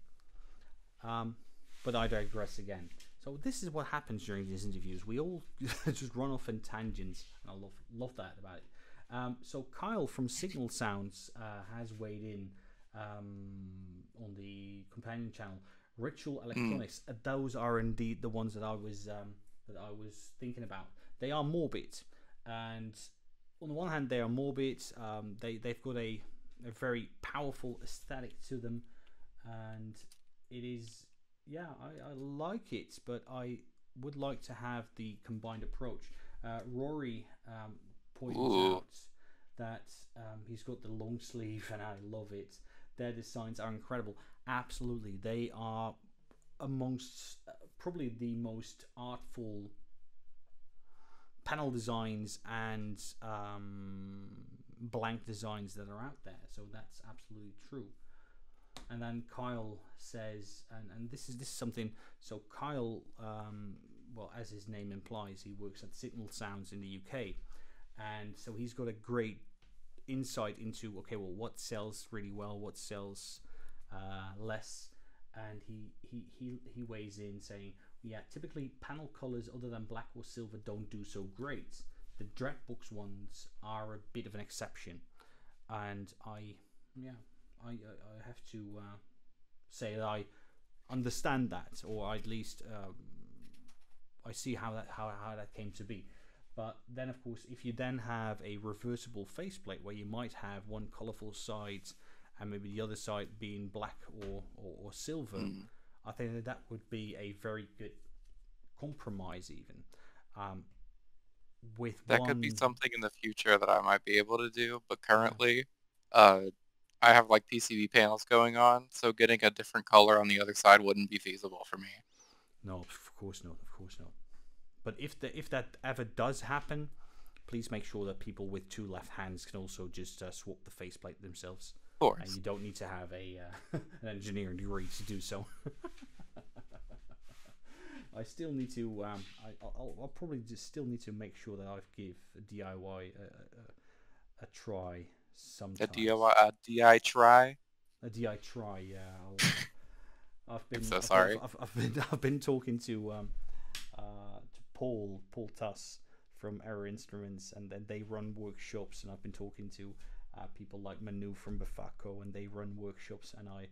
Um, but I digress again. So this is what happens during these interviews. We all just run off in tangents, and I love love that about it. Um, so Kyle from Signal Sounds uh, has weighed in um, on the companion channel. Ritual Electronics. Uh, those are indeed the ones that I was um, that I was thinking about. They are morbid, and on the one hand, they are morbid. Um, they they've got a a very powerful aesthetic to them, and it is yeah I, I like it, but I would like to have the combined approach. Uh, Rory um, points out that um, he's got the long sleeve, and I love it. Their designs are incredible. Absolutely, they are amongst uh, probably the most artful panel designs and um, blank designs that are out there. So that's absolutely true. And then Kyle says, and, and this is this is something. So Kyle, um, well, as his name implies, he works at Signal Sounds in the UK, and so he's got a great insight into okay, well, what sells really well, what sells uh, less, and he, he he he weighs in saying, yeah, typically panel colors other than black or silver don't do so great. The Dreadbox ones are a bit of an exception, and I yeah I I, I have to uh, say that I understand that, or at least um, I see how that how, how that came to be. But then, of course, if you then have a reversible faceplate where you might have one colorful side and maybe the other side being black or, or, or silver, Mm. I think that that would be a very good compromise, even. Um, with That one, could be something in the future that I might be able to do, but currently, uh, I have like PCB panels going on, so getting a different color on the other side wouldn't be feasible for me. No, of course not. Of course not. But if the if that ever does happen, please make sure that people with two left hands can also just uh, swap the faceplate themselves, Of course. and you don't need to have a uh, an engineering degree to do so. I still need to. Um, I, I'll, I'll probably just still need to make sure that I give a DIY a, a, a try. Sometime. A DIY, a DI try. a DI try. Yeah, I'll, I've been. so I've- I've- sorry. I've, I've been. I've been talking to um, uh, to Paul Paul Tuss from Error Instruments, and then they run workshops, and I've been talking to uh, people like Manu from Befaco, and they run workshops, and I.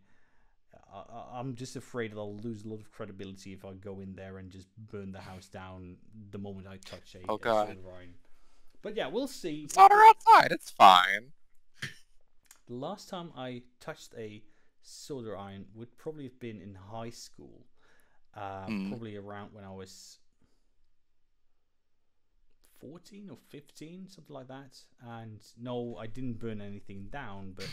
I, I'm just afraid that I'll lose a lot of credibility if I go in there and just burn the house down the moment I touch a, Oh, God. But yeah, we'll see. Solder outside. It's fine. The last time I touched a solder iron would probably have been in high school. Uh, Mm. Probably around when I was 14 or 15, something like that. And no, I didn't burn anything down, but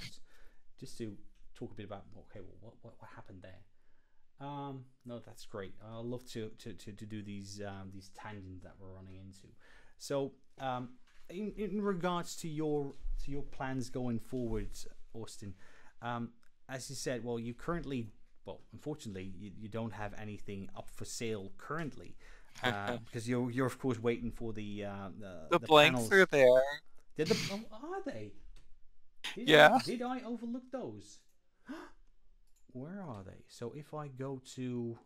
just to talk a bit about okay, well, what, what, what happened there? Um, no, that's great. I love to, to, to, to do these um, these tangents that we're running into. So, um, in, in regards to your to your plans going forward, Austin, um, as you said, well, you currently, well, unfortunately, you, you don't have anything up for sale currently. Uh, because you're you're of course waiting for the uh, the, The, blanks panels. are there. Did the, oh, are they? Did Yeah. I, did I overlook those? Where are they? So if I go to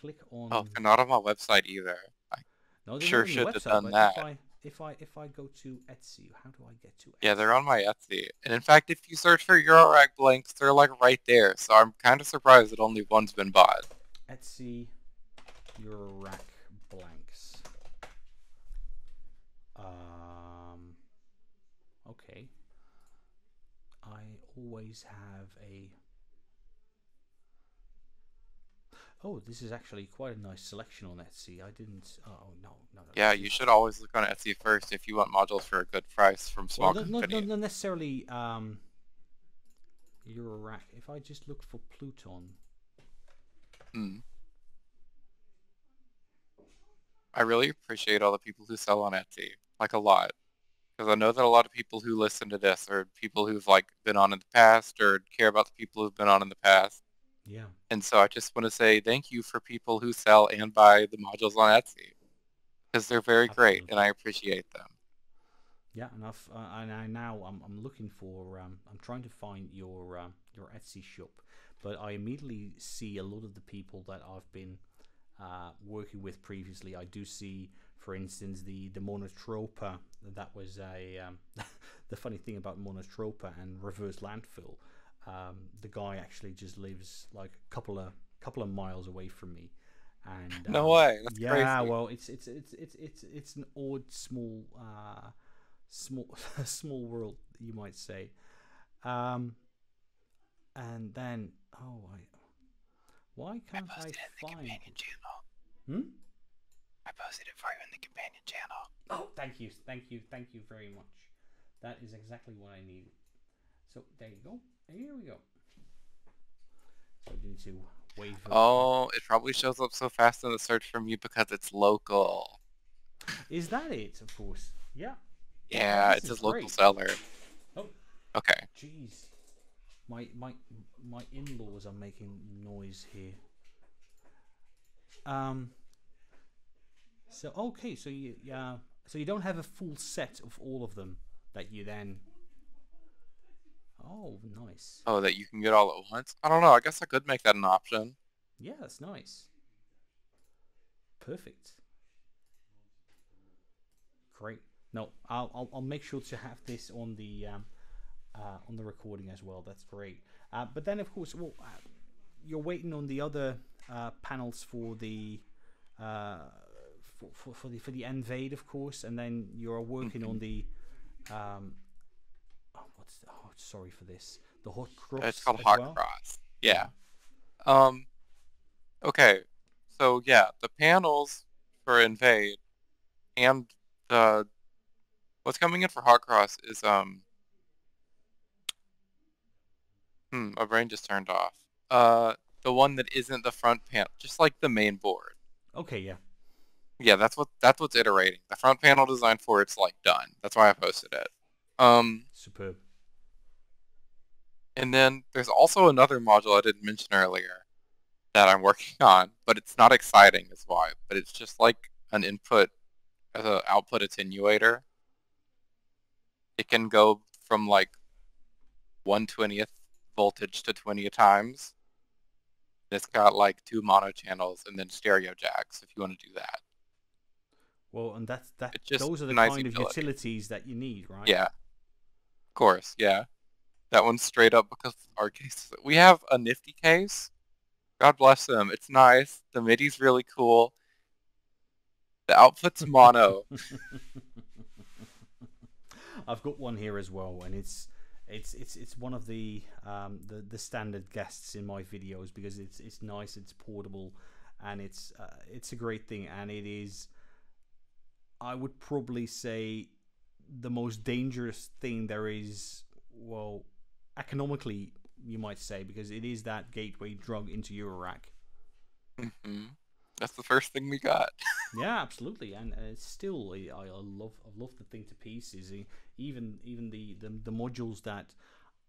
click on Oh, they're not on my website either. I, no, sure not on your should have done that. If I, if I if I go to Etsy, how do I get to Etsy? yeah, they're on my Etsy. And in fact, if you search for Eurorack blanks, they're like right there. So I'm kind of surprised that only one's been bought. Etsy Eurorack blanks. Um. Okay. I always have a. Oh, this is actually quite a nice selection on Etsy. I didn't. Oh no, no, no. Yeah, you should always look on Etsy first if you want modules for a good price from small Well, not, not, company. not not necessarily um. Eurorack. If I just look for Pluton. Hmm. I really appreciate all the people who sell on Etsy, like a lot, because I know that a lot of people who listen to this are people who've like been on in the past or care about the people who've been on in the past. Yeah. And so I just want to say thank you for people who sell and buy the modules on Etsy, because they're very great and I appreciate them. Yeah, and I've uh, and I now I'm I'm looking for um I'm trying to find your um your Etsy shop, but I immediately see a lot of the people that I've been uh, working with previously. I do see, for instance, the the Monotropa. That was a um, the funny thing about Monotropa and reverse landfill. Um, the guy actually just lives like a couple of couple of miles away from me, and No um, way, that's yeah, crazy. well, it's it's it's it's it's it's an odd small uh, small small world, you might say. Um, and then oh, I why can't I, find? channel. Hmm? I posted it for you in the companion channel. Oh, thank you, thank you, thank you very much. That is exactly what I needed. So there you go. Here we go. So I need to wait for. Oh, it probably shows up so fast in the search for me because it's local. Is that it? Of course. Yeah. Yeah, this it is says local seller. Oh. Okay. Jeez, my my my in-laws are making noise here. Um. So okay, so you yeah, so you don't have a full set of all of them that you then. Oh, nice. Oh, that you can get all at once? I don't know. I guess I could make that an option. Yeah, that's nice. Perfect. Great. No, I'll, I'll I'll make sure to have this on the um, uh, on the recording as well. That's great. Uh, but then, of course, well, uh, you're waiting on the other uh, panels for the uh, for, for, for the for the Envade, of course, and then you're working on the um, oh, what's the, oh, sorry for this. The hot cross. It's called Hot well? Cross. Yeah. Um. Okay. So yeah, the panels for Envade and the what's coming in for Hot Cross is um. Hmm. My brain just turned off. Uh, the one that isn't the front panel, just like the main board. Okay, yeah. Yeah, that's what that's what's iterating. The front panel design for it's like done. That's why I posted it. Um. Superb. And then there's also another module I didn't mention earlier that I'm working on, but it's not exciting is why. But it's just like an input as an output attenuator. It can go from like 120th voltage to 20 times. It's got like two mono channels and then stereo jacks if you want to do that. Well, and that's that. Just those are the nice kind of utilities that you need, right? Yeah. Of course, yeah. That one's straight up because our case we have a nifty case. God bless them. It's nice. The MIDI's really cool. The output's mono. I've got one here as well, and it's it's it's it's one of the um, the the standard guests in my videos because it's it's nice, it's portable, and it's uh, it's a great thing, and it is. I would probably say the most dangerous thing there is. Well, economically, you might say, because it is that gateway drug into Eurorack. hmm That's the first thing we got. yeah, absolutely, and uh, still, I, I love I love the thing to pieces. Even even the, the the modules that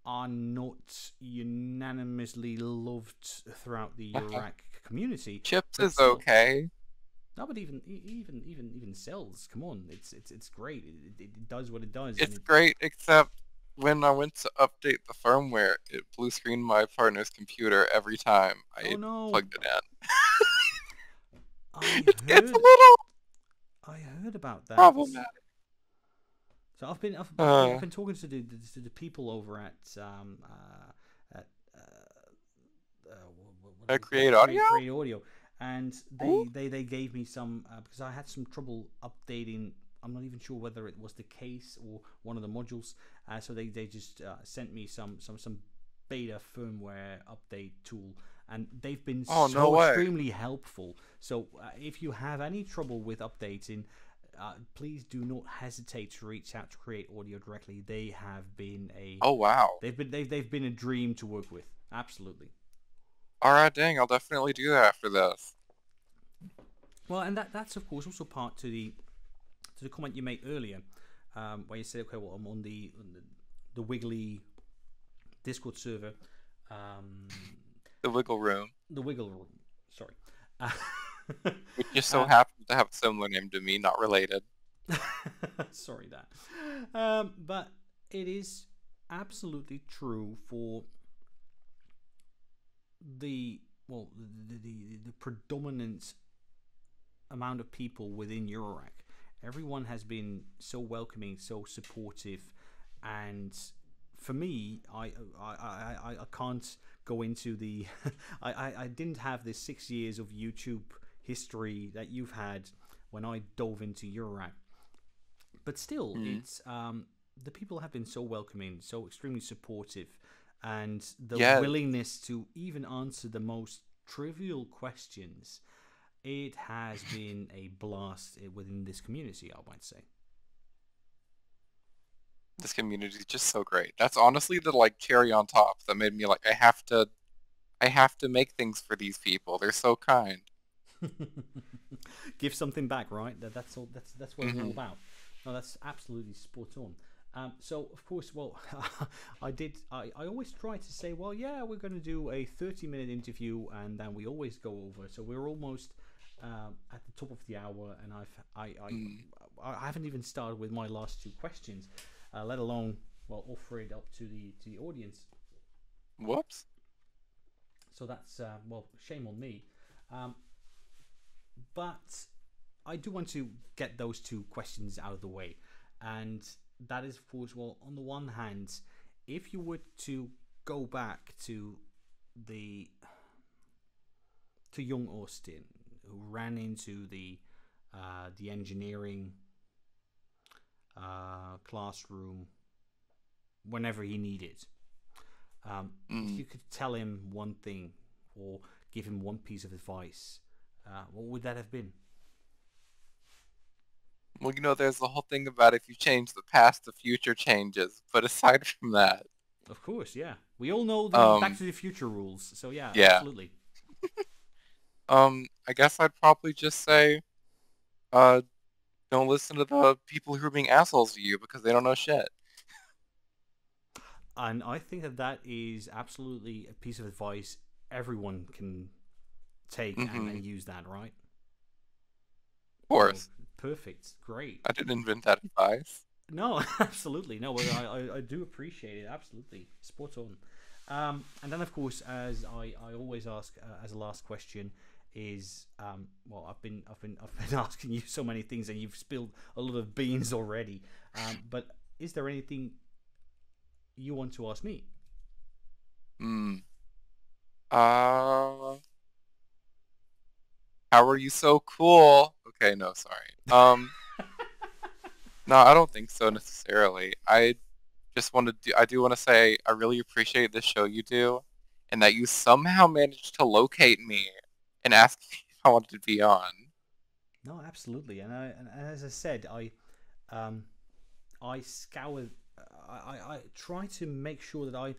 are not unanimously loved throughout the Eurorack community. Chips is still- okay. No, but even even even even cells. Come on, it's it's it's great. It, it, it does what it does. It's it- great, except when I went to update the firmware, it blue screened my partner's computer every time I oh no! plugged it in. I It's, heard it's a little I heard about that. problematic. So I've been I've, Uh. I've been talking to the, to the people over at um uh, at uh, uh, what, what, it Create? Audio? Cre8audio, and they Ooh. they they gave me some uh, because I had some trouble updating. I'm not even sure whether it was the case or one of the modules. Uh, so they they just uh, sent me some some some beta firmware update tool. And they've been Oh, so no extremely helpful. So uh, if you have any trouble with updating, uh, please do not hesitate to reach out to Cre8audio directly. They have been a Oh wow. they've been they've, they've been a dream to work with. Absolutely. Alright, dang, I'll definitely do that after this. Well, and that that's of course also part to the to the comment you made earlier, um, where you said, okay, well, I'm on the on the, the Wiggly Discord server, um, The Wiggle Room, the Wiggle Room. Sorry. which just so Uh, happens to have a similar name to me, not related. Sorry that. Um, but it is absolutely true for the well the, the the predominant amount of people within Eurorack. Everyone has been so welcoming, so supportive, and for me, I, I, I, I can't go into the I, I, I didn't have the six years of YouTube history that you've had when I dove into Eurorack. But still, Mhm. it's um, the people have been so welcoming, so extremely supportive, and the Yeah. willingness to even answer the most trivial questions. It has been a blast within this community, I might say. This community is just so great. That's honestly the like cherry on top that made me like I have to I have to make things for these people. They're so kind. Give something back, right? That, that's all. That's that's what it's all Mhm. about. No, that's absolutely spot on. Um, so of course, well, I did. I, I always try to say, well, yeah, we're going to do a thirty-minute interview, and then we always go over. So we're almost um, at the top of the hour, and I've I I, Mm. I haven't even started with my last two questions, uh, let alone well offer it up to the to the audience. Whoops. So that's uh, well, shame on me. Um, but I do want to get those two questions out of the way, and that is, of course, well, on the one hand, if you were to go back to the to young Austin, who ran into the uh, the engineering uh, classroom whenever he needed. Um, if Mm. you could tell him one thing or give him one piece of advice, uh, what would that have been? Well, you know, there's the whole thing about if you change the past, the future changes. But aside from that, Of course, yeah. We all know the Um, Back to the Future rules, so yeah, yeah. absolutely. um, I guess I'd probably just say, uh, don't listen to the people who are being assholes to you because they don't know shit. And I think that that is absolutely a piece of advice everyone can take and, Mhm. and use that, right? Of course, So, perfect, great. I didn't invent that advice. No, absolutely. No, I, I, I do appreciate it. Absolutely. Spot on. Um, and then, of course, as I, I always ask uh, as a last question, is um, well, I've been I've been I've been asking you so many things, and you've spilled a lot of beans already. Um, but is there anything you want to ask me? Hmm. Uh. How are you so cool? Okay, no, sorry. Um. No, I don't think so necessarily. I just want to do. I do want to say I really appreciate the show you do, and that you somehow managed to locate me and ask I wanted to be on. No, absolutely, and, I, and as I said, I, um, I scour, I, I, I try to make sure that I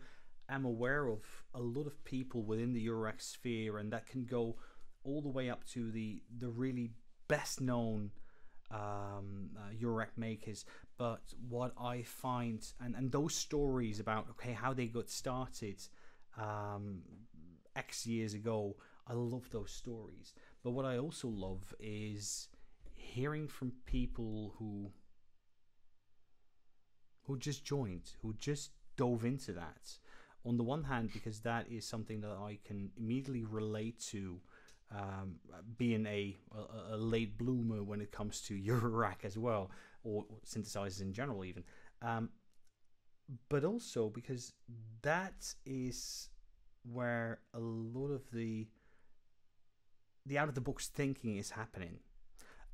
am aware of a lot of people within the Eurorack sphere, and that can go all the way up to the the really best known um, uh, makers. But what I find, and, and those stories about okay how they got started um, X years ago, I love those stories. But what I also love is hearing from people who who just joined, who just dove into that. On the one hand, because that is something that I can immediately relate to um, being a, a, a, late bloomer when it comes to Eurorack as well, or synthesizers in general, even. Um, but also because that is where a lot of the the out of the box thinking is happening,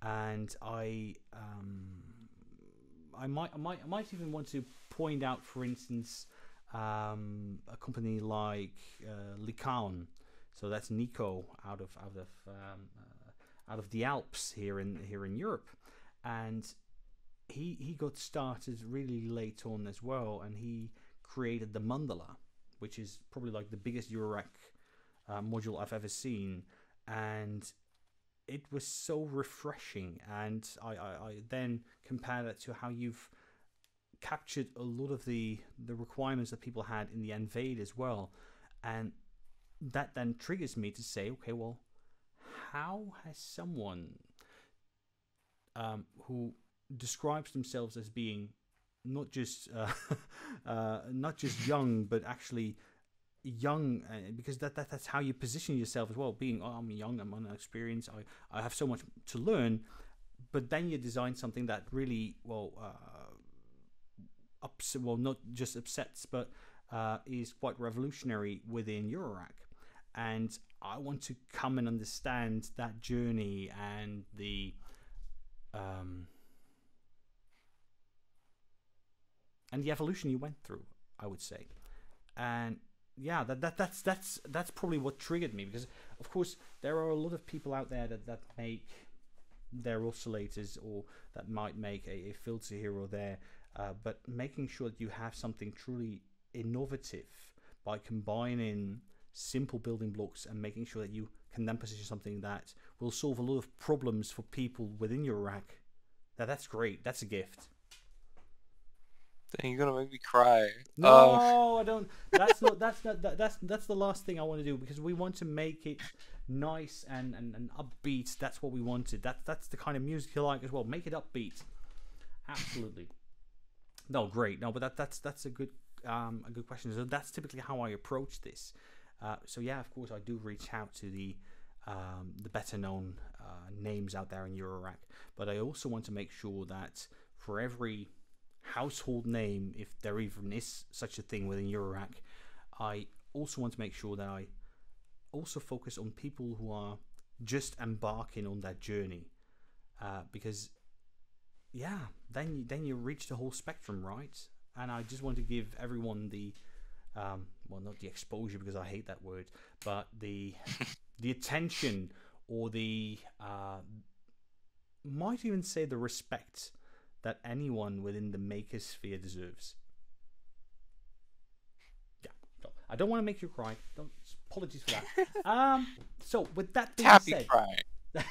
and I um, I might I might I might even want to point out, for instance, um, a company like uh, so that's Nico out of out of um, uh, out of the Alps here in here in Europe, and he he got started really late on as well, and he created the Mandala, which is probably like the biggest Eurorack uh, module I've ever seen, and it was so refreshing. And I, I, I then compare that to how you've captured a lot of the the requirements that people had in the Envade as well, and that then triggers me to say, okay, well, how has someone um, who describes themselves as being not just uh, uh, not just young, but actually young, uh, because that, that that's how you position yourself as well. Being oh, I'm young, I'm unexperienced, I I have so much to learn, but then you design something that really well uh, ups well not just upsets, but uh, is quite revolutionary within Eurorack and I want to come and understand that journey and the um, and the evolution you went through. I would say, and yeah, that, that that's that's that's probably what triggered me because of course there are a lot of people out there that that make their oscillators or that might make a, a filter here or there, uh, but making sure that you have something truly innovative by combining simple building blocks and making sure that you can then position something that will solve a lot of problems for people within Eurorack. Now that's great. That's a gift. Dang, you're gonna make me cry. No, uh... I don't. That's not. That's not. That, that's that's the last thing I want to do because we want to make it nice and, and, and upbeat. That's what we wanted. That that's the kind of music you like as well. Make it upbeat. Absolutely. No, great. No, but that that's that's a good um a good question. So that's typically how I approach this. Uh, so yeah, of course, I do reach out to the um, the better known uh, names out there in Eurorack, but I also want to make sure that for every household name, if there even is such a thing within Eurorack, I also want to make sure that I also focus on people who are just embarking on that journey, uh, because yeah, then then you reach the whole spectrum, right? And I just want to give everyone the um, well, not the exposure because I hate that word, but the the attention or the uh, might even say the respect that anyone within the maker sphere deserves. Yeah, so I don't want to make you cry. Don't apologies for that. um, so with that being Happy said, cry.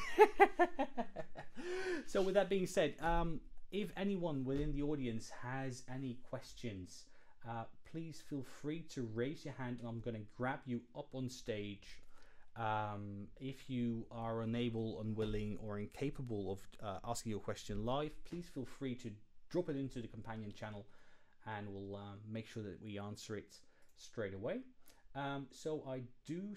so with that being said, um, if anyone within the audience has any questions uh, please feel free to raise your hand and I'm going to grab you up on stage. Um, if you are unable, unwilling, or incapable of uh, asking your question live, please feel free to drop it into the companion channel and we'll uh, make sure that we answer it straight away. Um, so I do.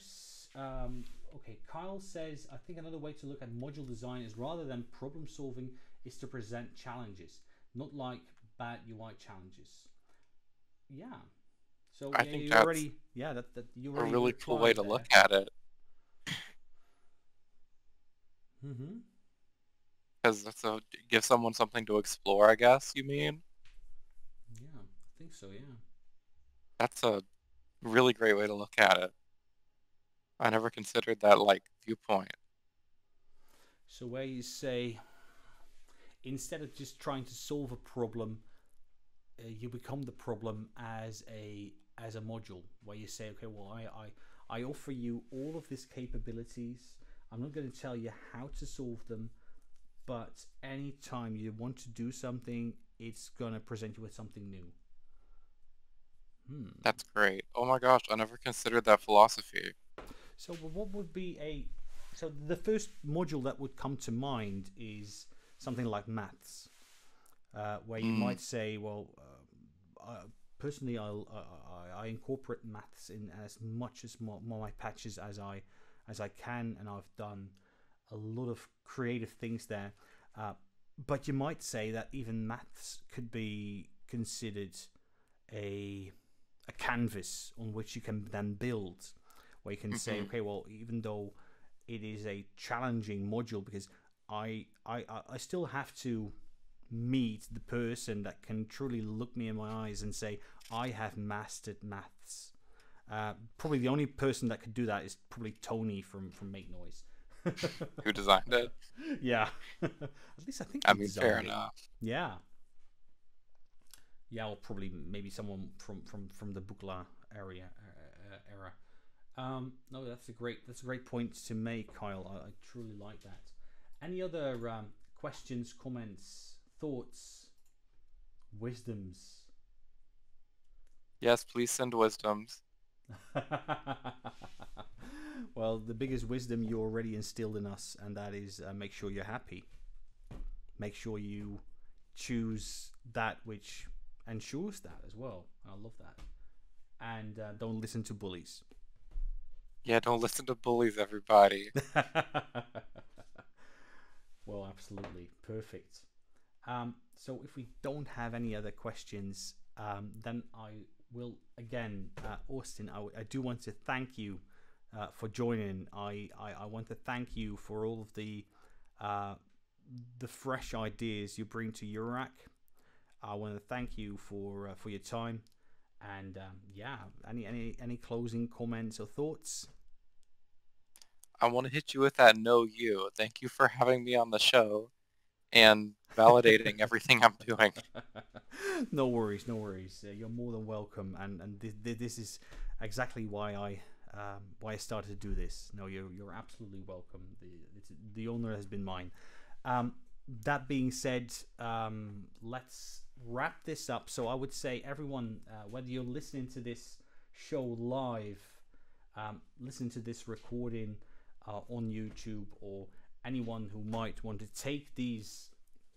Um, okay, Kyle says I think another way to look at module design is rather than problem solving is to present challenges, not like bad UI challenges yeah. So I yeah, think you that's already yeah that that you a really cool way to there. look at it. Mm-hmm. because that's a give someone something to explore. I guess you mean Yeah, I think so. Yeah. that's a really great way to look at it. I never considered that like viewpoint. So where you say, instead of just trying to solve a problem, uh, you become the problem as a as a module. Where you say, okay, well, I I, I offer you all of these capabilities. I'm not going to tell you how to solve them, but anytime you want to do something, it's going to present you with something new. Hmm. That's great. Oh my gosh, I never considered that philosophy. So what would be a so the first module that would come to mind is something like maths, uh, where you Mm. might say, well, uh, uh, personally, I, I incorporate maths in as much as my, my patches as I as I can, and I've done a lot of creative things there. Uh, but you might say that even maths could be considered a a canvas on which you can then build where you can say Mhm. okay well even though it is a challenging module because I, I I- I still have to meet the person that can truly look me in my eyes and say I have mastered maths. Uh, probably the only person that could do that is probably Tony from from Make Noise. Who designed it? yeah, at least I think. I mean, fair it. enough. Yeah. Yeah, or probably maybe someone from from from the Buchla area uh, uh, era. Um, no, that's a great that's a great point to make, Kyle. I, I truly like that. Any other um, questions, comments, thoughts, wisdoms? Yes, please send wisdoms. well, the biggest wisdom you already instilled in us, and that is uh, make sure you're happy. Make sure you choose that which ensures that as well. I love that. And uh, don't listen to bullies. Yeah, don't listen to bullies, everybody. well, absolutely. Perfect. Um, so, if we don't have any other questions, um, then I will again, uh, Austin, I do want to thank you uh, for joining. I, I, I want to thank you for all of the uh, the fresh ideas you bring to Eurorack. I want to thank you for uh, for your time. And um, yeah, any any any closing comments or thoughts? I want to hit you with that know you. Thank you for having me on the show and validating everything I'm doing. no worries, no worries. Uh, you're more than welcome, and and this, this is exactly why I um, why I started to do this. No, you're you're absolutely welcome. The the honor has been mine. Um, that being said, um, let's wrap this up. So I would say everyone, uh, whether you're listening to this show live, um, listen to this recording uh, on YouTube, or anyone who might want to take these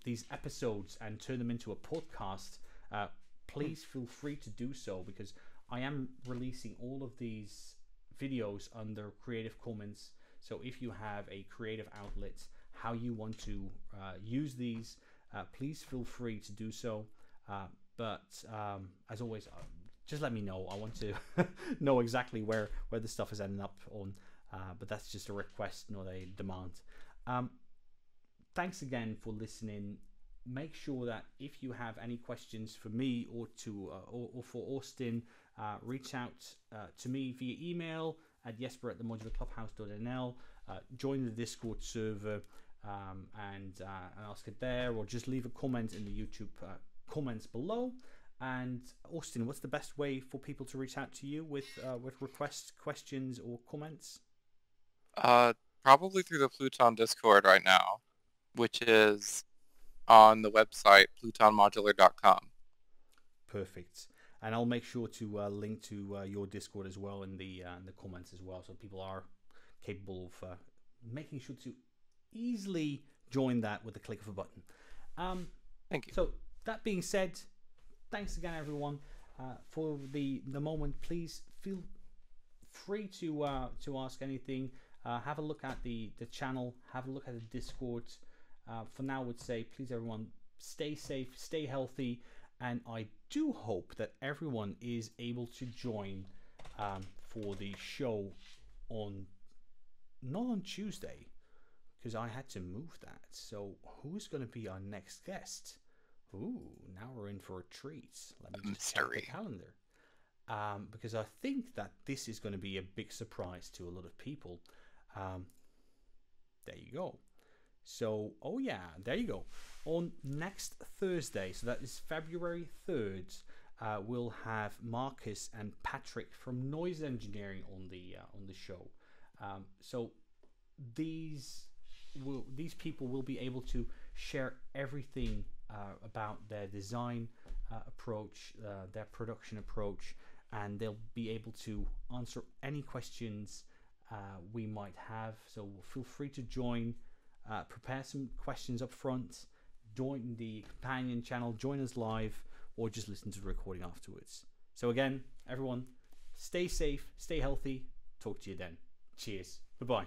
these episodes and turn them into a podcast, uh, please feel free to do so because I am releasing all of these videos under Creative Commons. So if you have a creative outlet, how you want to uh, use these, uh, please feel free to do so. Uh, but um, as always, uh, just let me know. I want to know exactly where where the stuff is ending up on. Uh, but that's just a request, not a demand. Um, thanks again for listening. Make sure that if you have any questions for me or to uh, or, or for Austin, uh, reach out uh, to me via email at jesper at the modular modularclubhouse.nl. Uh, join the Discord server um, and, uh, and ask it there, or just leave a comment in the YouTube uh, comments below. And Austin, what's the best way for people to reach out to you with uh, with requests, questions, or comments? Uh, probably through the Pluton Discord right now, which is on the website plutonmodular.com. Perfect. And I'll make sure to uh, link to uh, your Discord as well in the uh, in the comments as well, so people are capable of uh, making sure to easily join that with the click of a button. Um, Thank you. so that being said, thanks again, everyone, uh, for the the moment. Please feel free to uh, to ask anything. Uh, have a look at the the channel. Have a look at the Discord. Uh, for now, I would say please, everyone, stay safe, stay healthy, and I do hope that everyone is able to join um, for the show on not on Tuesday because I had to move that. So who's going to be our next guest? Ooh, now we're in for a treat. Let me just check the calendar. Um, because I think that this is going to be a big surprise to a lot of people. Um, there you go. So, oh yeah, there you go. On next Thursday, so that is February 3rd, uh, we'll have Marcus and Patrick from Noise Engineering on the uh, on the show. Um, so these will these people will be able to share everything uh, about their design uh, approach, uh, their production approach, and they'll be able to answer any questions uh, we might have. So feel free to join. Uh, prepare some questions up front. Join the companion channel. Join us live, or just listen to the recording afterwards. So again, everyone, stay safe, stay healthy. Talk to you then. Cheers. Goodbye.